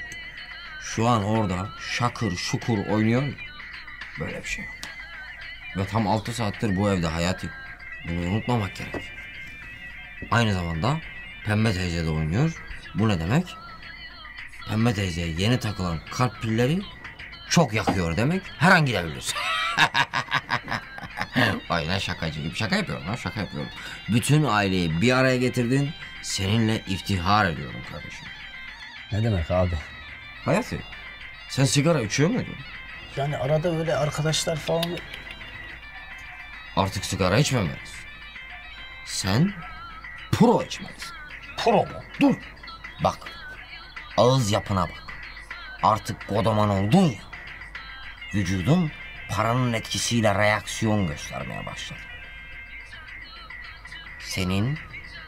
şu an orada şakır şukur oynuyor? Böyle bir şey yok. Ve tam 6 saattir bu evde hayatı. Bunu unutmamak gerek. Aynı zamanda Pembe teyze de oynuyor. Bu ne demek? Pembe teyzeye yeni takılan kalp pilleri çok yakıyor demek. Her an gidebilir. Vay ne şakacı gibi. Şaka yapıyorum lan şaka yapıyorum. Bütün aileyi bir araya getirdin. Seninle iftihar ediyorum kardeşim. Ne demek abi? Hayati sen sigara içiyor muydun? Yani arada öyle arkadaşlar falan... Artık sigara içmemelisin. Sen pro içmelisin. Pro mu? Dur. Bak. Ağız yapına bak. Artık kodaman oldun ya. Vücudun paranın etkisiyle reaksiyon göstermeye başladı. Senin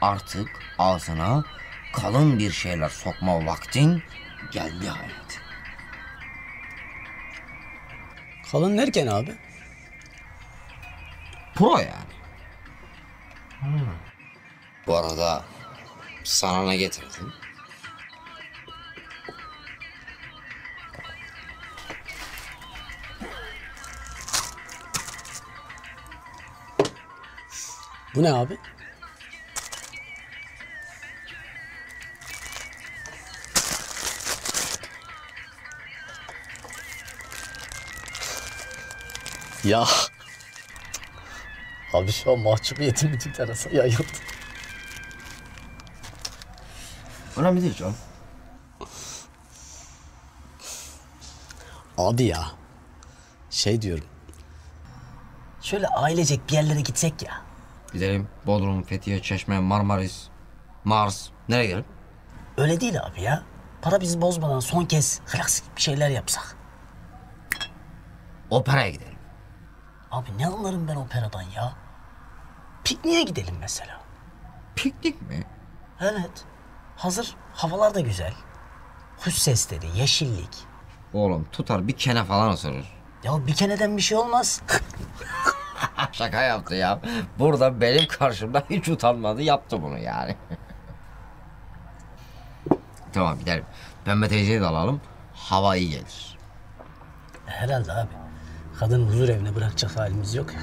artık ağzına kalın bir şeyler sokma vaktin geldi hayat. Kalın derken abi? Pro yani. Bu arada sana ne getirdim? Bu ne abi? Ya. Abi şu an mahcubiyetim bütün terasa yayıldı. Önemli değil canım. Abi ya. Şey diyorum. Şöyle ailecek bir yerlere gitsek ya. Gidelim Bodrum, Fethiye, Çeşme, Marmaris, Mars. Nereye gidelim? Öyle değil abi ya. Para bizi bozmadan son kez klasik bir şeyler yapsak. Operaya gidelim. Abi ne anlarım ben operadan ya? Pikniğe gidelim mesela. Piknik mi? Evet. Hazır havalar da güzel. Kuş sesleri, yeşillik. Oğlum tutar bir kene falan ısırır. Ya bir keneden bir şey olmaz. Şaka yaptı ya. Burada benim karşımda hiç utanmadı yaptı bunu yani. tamam gidelim. Pembe teyzeyi de alalım. Hava iyi gelir. Herhalde abi. Kadın huzur evine bırakacak halimiz yok ya.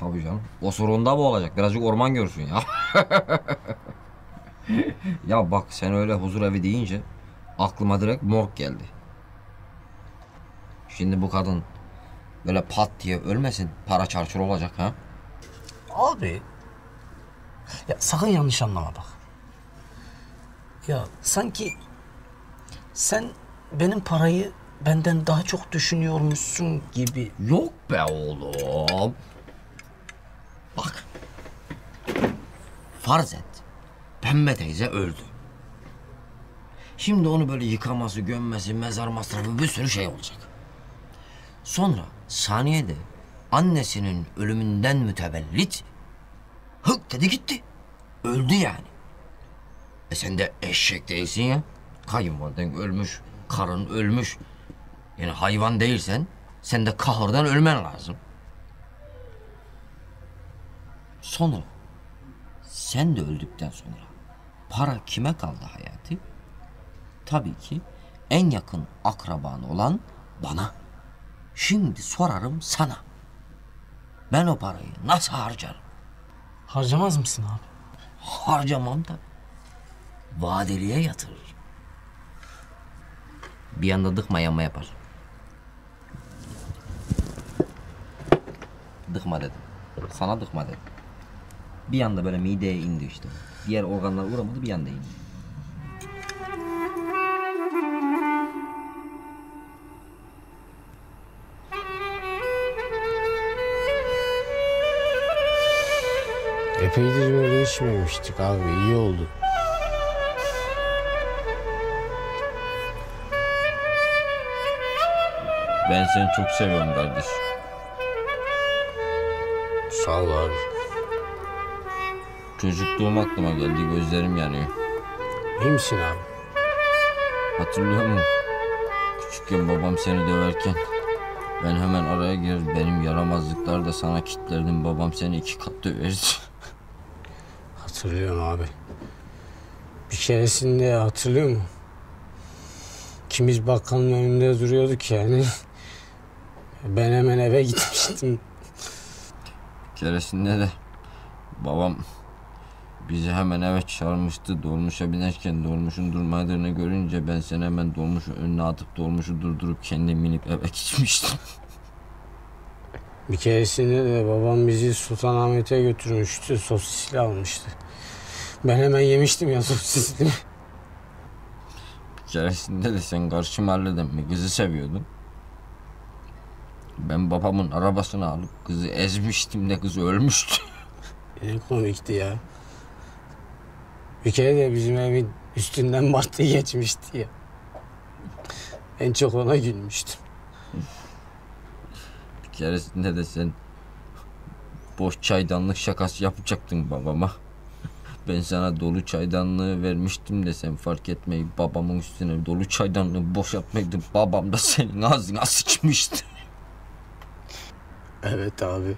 Tabii canım. O sorunda bu olacak. Birazcık orman görsün ya. ya bak sen öyle huzur evi deyince aklıma direkt morg geldi. Şimdi bu kadın böyle pat diye ölmesin. Para çarçur olacak ha. Abi. Ya sakın yanlış anlama bak. Ya sanki sen benim parayı benden daha çok düşünüyormuşsun gibi. Yok be oğlum. Bak. Farz et. Pembe teyze öldü. Şimdi onu böyle yıkaması, gömmesi, mezar masrafı bir sürü şey olacak. Sonra saniyede annesinin ölümünden mütevellit hık dedi gitti. Öldü yani. E sen de eşek değilsin ya. Kayınvaliden ölmüş, karın ölmüş. Yani hayvan değilsen sen de kahırdan ölmen lazım. Sonra sen de öldükten sonra para kime kaldı hayatı? Tabii ki en yakın akraban olan bana. Şimdi sorarım sana. Ben o parayı nasıl harcarım? Harcamaz mısın abi? Harcamam da vadeliye yatırırım. Bir anda dıkma yanma yapar. Dıkma dedim. Sana dıkma dedim. Bir anda böyle mideye indi işte. Diğer organlar uğramadı bir anda indi. Epeydir böyle içmemiştik abi iyi oldu. Ben seni çok seviyorum kardeş. Sağ ol abi. Çocukluğum aklıma geldi gözlerim yanıyor. İyi misin abi? Hatırlıyor musun? Küçükken babam seni döverken ben hemen araya girer benim yaramazlıklar da sana kitlerdim babam seni iki kat döverdi. Hatırlıyorum abi. Bir keresinde hatırlıyor musun? İkimiz bakkalın önünde duruyorduk yani. Ben hemen eve gitmiştim. Bir keresinde de babam bizi hemen eve çağırmıştı. Dolmuşa binerken dolmuşun durmadığını görünce ben seni hemen dolmuşun önüne atıp dolmuşu durdurup kendim binip eve gitmiştim. Bir keresinde de babam bizi Sultanahmet'e götürmüştü. Sosisli almıştı. Ben hemen yemiştim ya sosisli. Bir keresinde de sen karşı mahalleden mi kızı seviyordun. Ben babamın arabasını alıp kızı ezmiştim de kız ölmüştü. Ne komikti ya. Bir kere de bizim evin üstünden martı geçmişti ya. En çok ona gülmüştüm. Bir keresinde de sen boş çaydanlık şakası yapacaktın babama. Ben sana dolu çaydanlığı vermiştim de sen fark etmeyip babamın üstüne dolu çaydanlığı boşaltmaydın. Babam da senin ağzına sıçmıştı. Evet abi.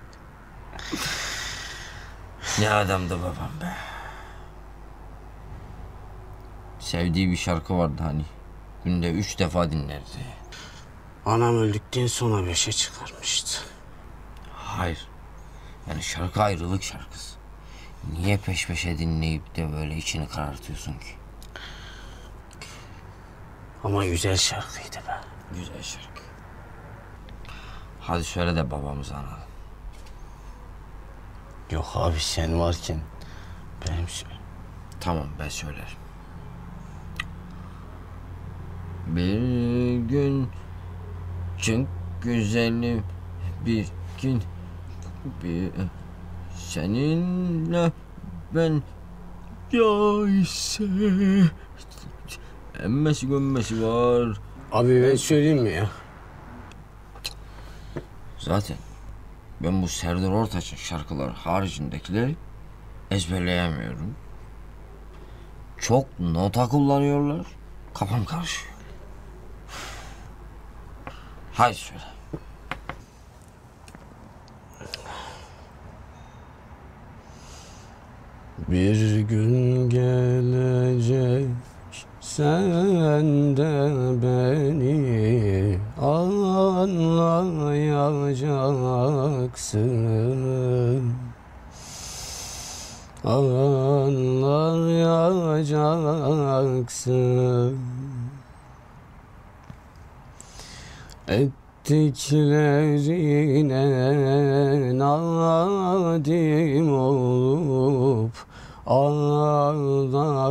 Ne adamdı babam be. Sevdiği bir şarkı vardı hani. Günde üç defa dinlerdi. Anam öldükten sonra beşe çıkarmıştı. Hayır. Yani şarkı ayrılık şarkısı. Niye peş peşe dinleyip de böyle içini karartıyorsun ki? Ama güzel şarkıydı be. Güzel şarkı. Hadi söyle de babamızı analım. Yok abi sen varken benim sö- Tamam ben söylerim. Bir gün çok güzelim bir gün bir seninle ben yayse emmesi gömmesi var. Abi ben söyleyeyim mi ya? Zaten ben bu Serdar Ortaç'ın şarkılar haricindekileri ezberleyemiyorum. Çok nota kullanıyorlar. Kafam karışıyor. Haydi söyle. Bir gün gelecek sen de beni anlayacaksın Anlayacaksın Ettiklerine nadim olup ağlayacaksın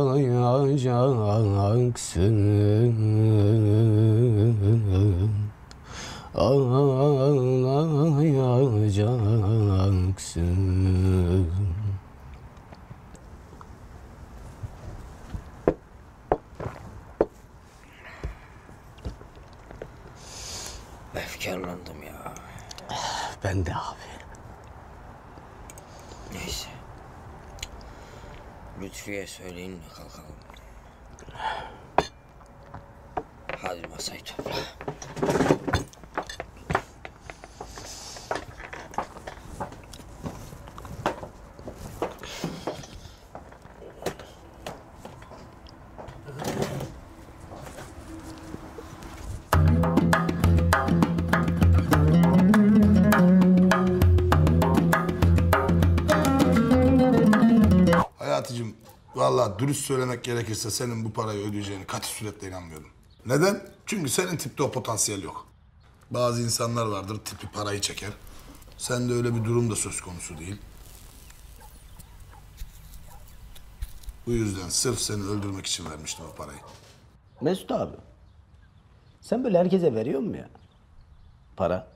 Ağlayacaksın Efkarlandım ya. Ben de abi. Neyse. Lütfiye söyleyin kalkalım. Hadi masayı topla. Vallahi dürüst söylemek gerekirse senin bu parayı ödeyeceğini katı suretle inanmıyorum. Neden? Çünkü senin tipte o potansiyel yok. Bazı insanlar vardır tipi parayı çeker. Sende öyle bir durum da söz konusu değil. Bu yüzden sırf seni öldürmek için vermiştim o parayı. Mesut abi. Sen böyle herkese veriyor musun ya? Para.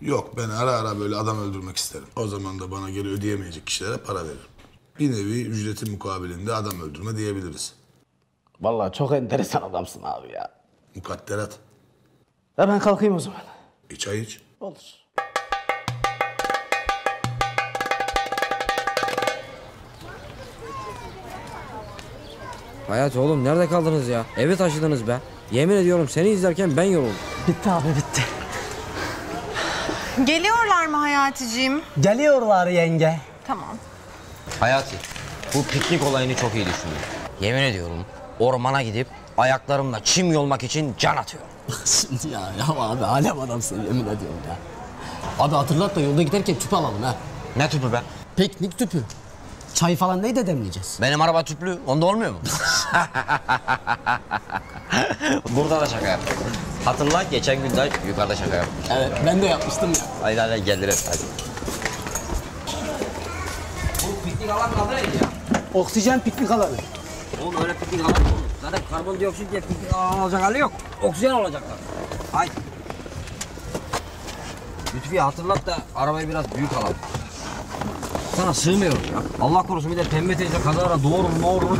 Yok ben ara ara böyle adam öldürmek isterim. O zaman da bana geri ödeyemeyecek kişilere para veririm. Bir nevi ücretin mukabilinde adam öldürme diyebiliriz. Vallahi çok enteresan adamsın abi ya. Mukadderat. Ya ben kalkayım o zaman. Bir çay iç. Olur. Hayat oğlum nerede kaldınız ya? Evi taşıdınız be. Yemin ediyorum seni izlerken ben yoruldum. Bitti abi bitti. Geliyorlar mı Hayaticiğim? Geliyorlar yenge. Tamam. Hayati, bu piknik olayını çok iyi düşündün. Yemin ediyorum ormana gidip ayaklarımla çim yolmak için can atıyorum. Şimdi ya, ya abi alem adamsın yemin ediyorum ya. Abi hatırlat da yolda giderken tüp alalım ha. Ne tüpü be? Piknik tüpü. Çay falan neyi de demleyeceğiz. Benim araba tüplü, onda olmuyor mu? Burada da şaka yaptım. Hatırla geçen gün de yukarıda şaka yaptım. Evet ben de yapmıştım ya. Hadi hadi geldiler hadi. Alan neydi ya? Oksijen piknik alanı. Oğlum öyle piknik alan mı olur? Zaten karbondioksit diye piknik alan olacak hali yok. Oksijen olacaklar. Haydi. Lütfiye hatırlat da arabayı biraz büyük alalım. Sana sığmıyorum ya. Allah korusun bir de pembe teyze kazara doğru mu olur mu?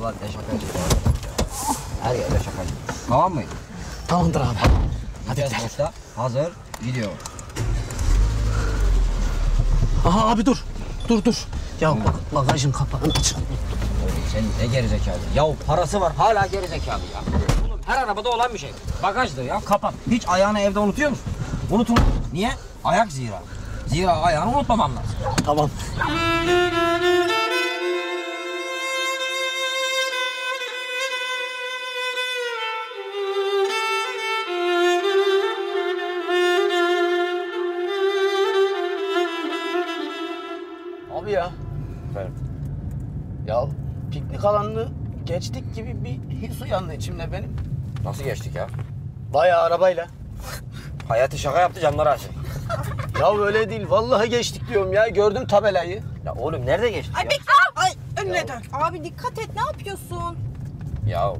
Ulan ne şakacı. Her yerde şakacı. Tamam mı? Tamamdır abi. Hadi gidelim. Hazır. Gidiyor. Aha abi dur. Dur dur. Ya bak bagajın kapağını aç. Sen ne gerizekalı. Ya parası var hala gerizekalı ya. Oğlum her arabada olan bir şey. Bagajdır ya kapat. Hiç ayağını evde unutuyor musun? Unutun. Niye? Ayak zira. Zira ayağını unutmaman lazım. Tamam. Piknik alanını geçtik gibi bir his uyandı içimde benim. Nasıl geçtik ya? Bayağı arabayla. Hayati şaka yaptı camları açın. Ya öyle değil. Vallahi geçtik diyorum ya. Gördüm tabelayı. Ya oğlum nerede geçtik Ay ya? Bekir! Ay önüne dön. Abi dikkat et ne yapıyorsun? Ya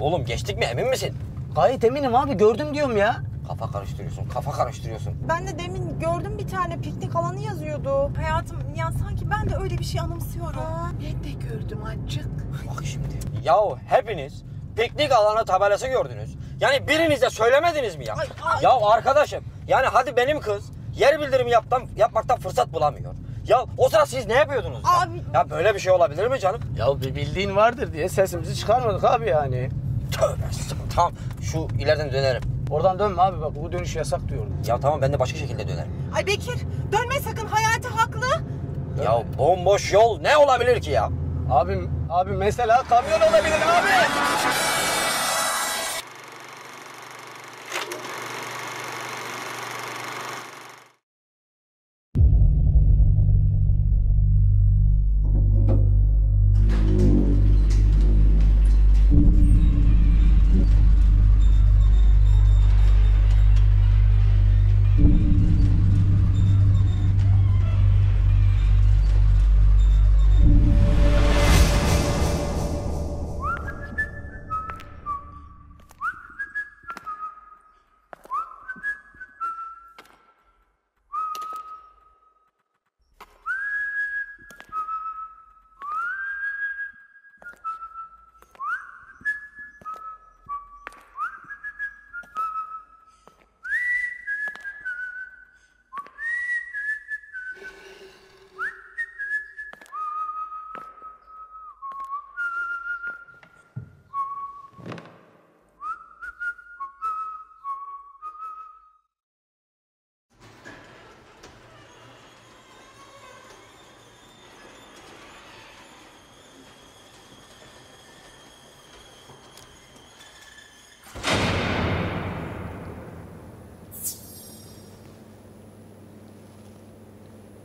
oğlum geçtik mi emin misin? Gayet eminim abi. Gördüm diyorum ya. Kafa karıştırıyorsun, kafa karıştırıyorsun. Ben de demin gördüm bir tane piknik alanı yazıyordu. Hayatım ya sanki ben de öyle bir şey anımsıyorum. Ben de gördüm acık. Bak şimdi. Yahu hepiniz piknik alanı tabelası gördünüz. Yani biriniz de söylemediniz mi ya? Ya arkadaşım yani hadi benim kız yer bildirimi yaptan, yapmaktan fırsat bulamıyor. Ya o sıra siz ne yapıyordunuz ya? Abi- Ya böyle bir şey olabilir mi canım? Ya bir bildiğin vardır diye sesimizi çıkarmadık abi yani. Tövbe estağfurullah. Tamam şu ileriden dönerim. Oradan dönme abi bak bu dönüş yasak diyorum. Ya tamam ben de başka şekilde dönerim. Ay Bekir dönme sakın Hayati haklı. Ya bomboş yol ne olabilir ki ya? Abim, abi mesela kamyon olabilir abi.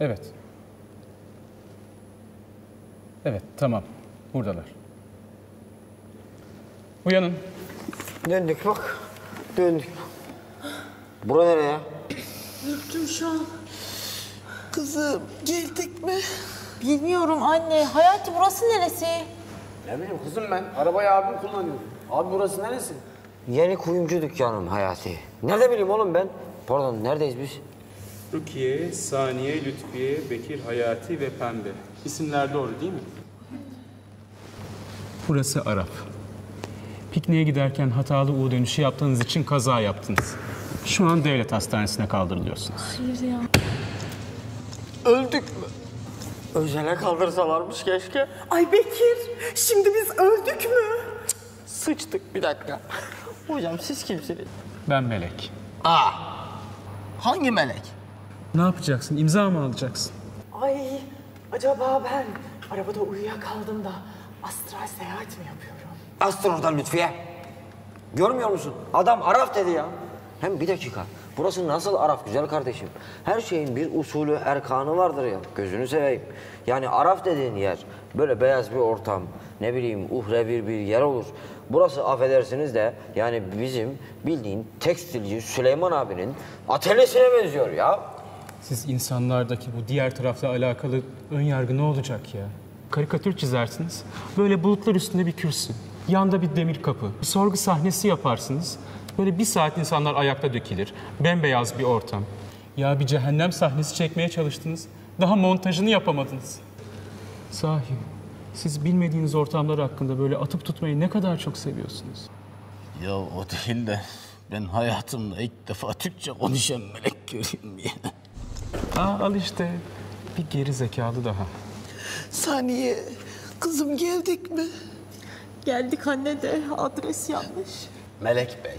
Evet. Evet, tamam. Buradalar. Uyanın. Döndük bak. Döndük. Bura nereye? Ürktüm şu an. Kızım geldik mi? Bilmiyorum anne. Hayati burası neresi? Ne bileyim kızım ben. Arabayı abim kullanıyor. Abi burası neresi? Yeni kuyumcu dükkanım Hayati. Nerede bileyim oğlum ben? Pardon neredeyiz biz? Rukiye, Saniye, Lütfiye, Bekir, Hayati ve Pembe. İsimler doğru değil mi? Burası Arap. Pikniğe giderken hatalı U dönüşü yaptığınız için kaza yaptınız. Şu an devlet hastanesine kaldırılıyorsunuz. Hayır ya. Öldük mü? Özele kaldırsalarmış keşke. Ay Bekir şimdi biz öldük mü? Sıçtık bir dakika. Hocam siz kimsiniz? Ben Melek. Aa. Hangi melek? Ne yapacaksın? İmza mı alacaksın? Ay acaba ben arabada uyuyakaldım da astral seyahat mi yapıyorum? Astır oradan Lütfiye. Görmüyor musun? Adam Araf dedi ya. Hem bir dakika. Burası nasıl Araf güzel kardeşim? Her şeyin bir usulü, erkanı vardır ya. Gözünü seveyim. Yani Araf dediğin yer böyle beyaz bir ortam, ne bileyim uhrevi bir yer olur. Burası affedersiniz de yani bizim bildiğin tekstilci Süleyman abinin atölyesine benziyor ya. Siz insanlardaki bu diğer tarafla alakalı ön yargı ne olacak ya? Karikatür çizersiniz. Böyle bulutlar üstünde bir kürsü. Yanda bir demir kapı. Bir sorgu sahnesi yaparsınız. Böyle bir saat insanlar ayakta dökülür. Bembeyaz bir ortam. Ya bir cehennem sahnesi çekmeye çalıştınız. Daha montajını yapamadınız. Sahi, siz bilmediğiniz ortamlar hakkında böyle atıp tutmayı ne kadar çok seviyorsunuz. Ya o değil de ben hayatımda ilk defa Türkçe konuşan melek göreyim ya. Aa, al işte. Bir geri zekalı daha. Saniye. Kızım geldik mi? Geldik anne de adres yanlış. Melek Bey.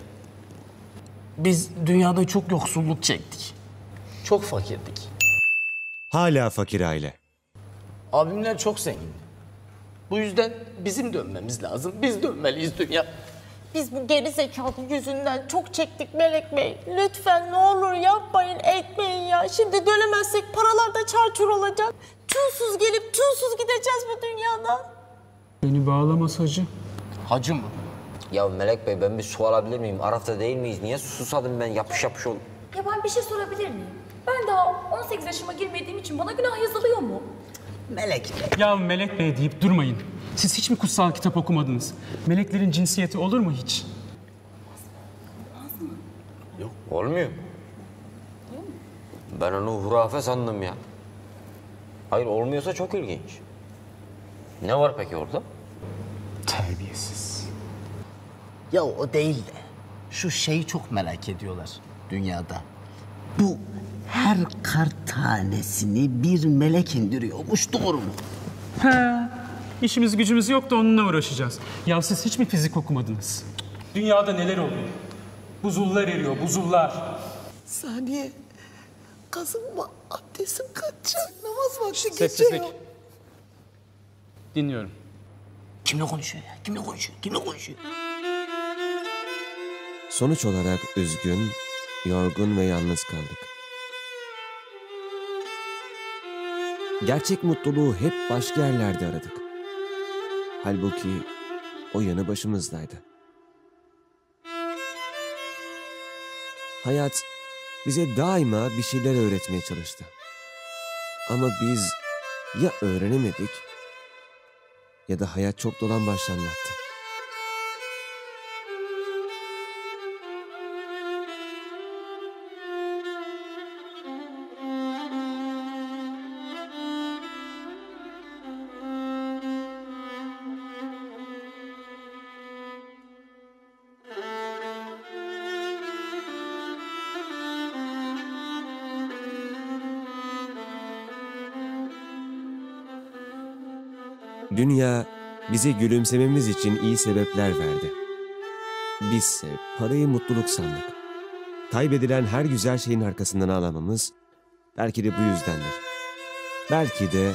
Biz dünyada çok yoksulluk çektik. Çok fakirdik. Hala fakir aile. Abimler çok zengin. Bu yüzden bizim dönmemiz lazım. Biz dönmeliyiz dünya. Biz bu geri zekalı yüzünden çok çektik Melek Bey. Lütfen ne olur yapmayın etmeyin ya. Şimdi dönemezsek paralar da çarçur olacak. Çulsuz gelip çulsuz gideceğiz bu dünyadan. Beni bağlamaz hacı. Hacı mı? Ya Melek Bey ben bir su alabilir miyim? Arafta değil miyiz? Niye susadım ben? Yapış yapış ol. Ya ben bir şey sorabilir miyim? Ben daha 18 yaşıma girmediğim için bana günah yazılıyor mu? Melek Bey. Ya Melek Bey deyip durmayın. Siz hiç mi kutsal kitap okumadınız? Meleklerin cinsiyeti olur mu hiç? Olmuyor mu? Ben onu hurafe sandım ya. Hayır olmuyorsa çok ilginç. Ne var peki orada? Terbiyesiz. Ya o değil de şu şeyi çok merak ediyorlar dünyada. Bu her kar tanesini bir melek indiriyormuş doğru mu? He. İşimiz gücümüz yok da onunla uğraşacağız. Ya siz hiç mi fizik okumadınız? Dünyada neler oluyor? Buzullar eriyor, buzullar. Saniye. Kazınma. Abdestim kaçacak. Namaz vakti Sessizlik. geçiyor. Dinliyorum. Kimle konuşuyor ya? Kimle konuşuyor? Kimle konuşuyor? Sonuç olarak üzgün, yorgun ve yalnız kaldık. Gerçek mutluluğu hep başka yerlerde aradık. Halbuki o yanı başımızdaydı. Hayat bize daima bir şeyler öğretmeye çalıştı. Ama biz ya öğrenemedik ya da hayat çok dolan başlanmattı. Dünya bize gülümsememiz için iyi sebepler verdi. Bizse parayı mutluluk sandık. Kaybedilen her güzel şeyin arkasından ağlamamız belki de bu yüzdendir. Belki de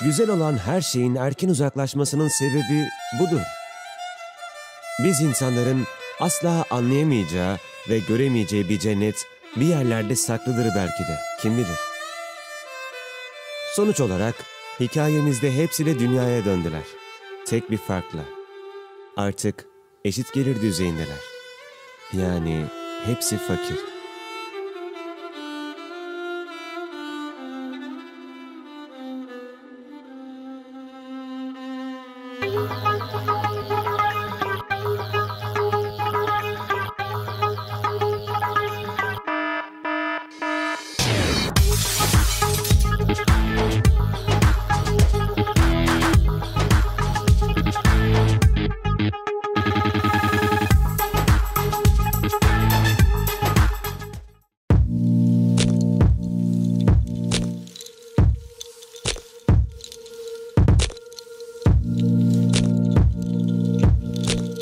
güzel olan her şeyin erken uzaklaşmasının sebebi budur. Biz insanların asla anlayamayacağı ve göremeyeceği bir cennet bir yerlerde saklıdır belki de. Kim bilir? Sonuç olarak hikayemizde hepsi de dünyaya döndüler. Tek bir farkla. Artık eşit gelir düzeyindeler. Yani hepsi fakir.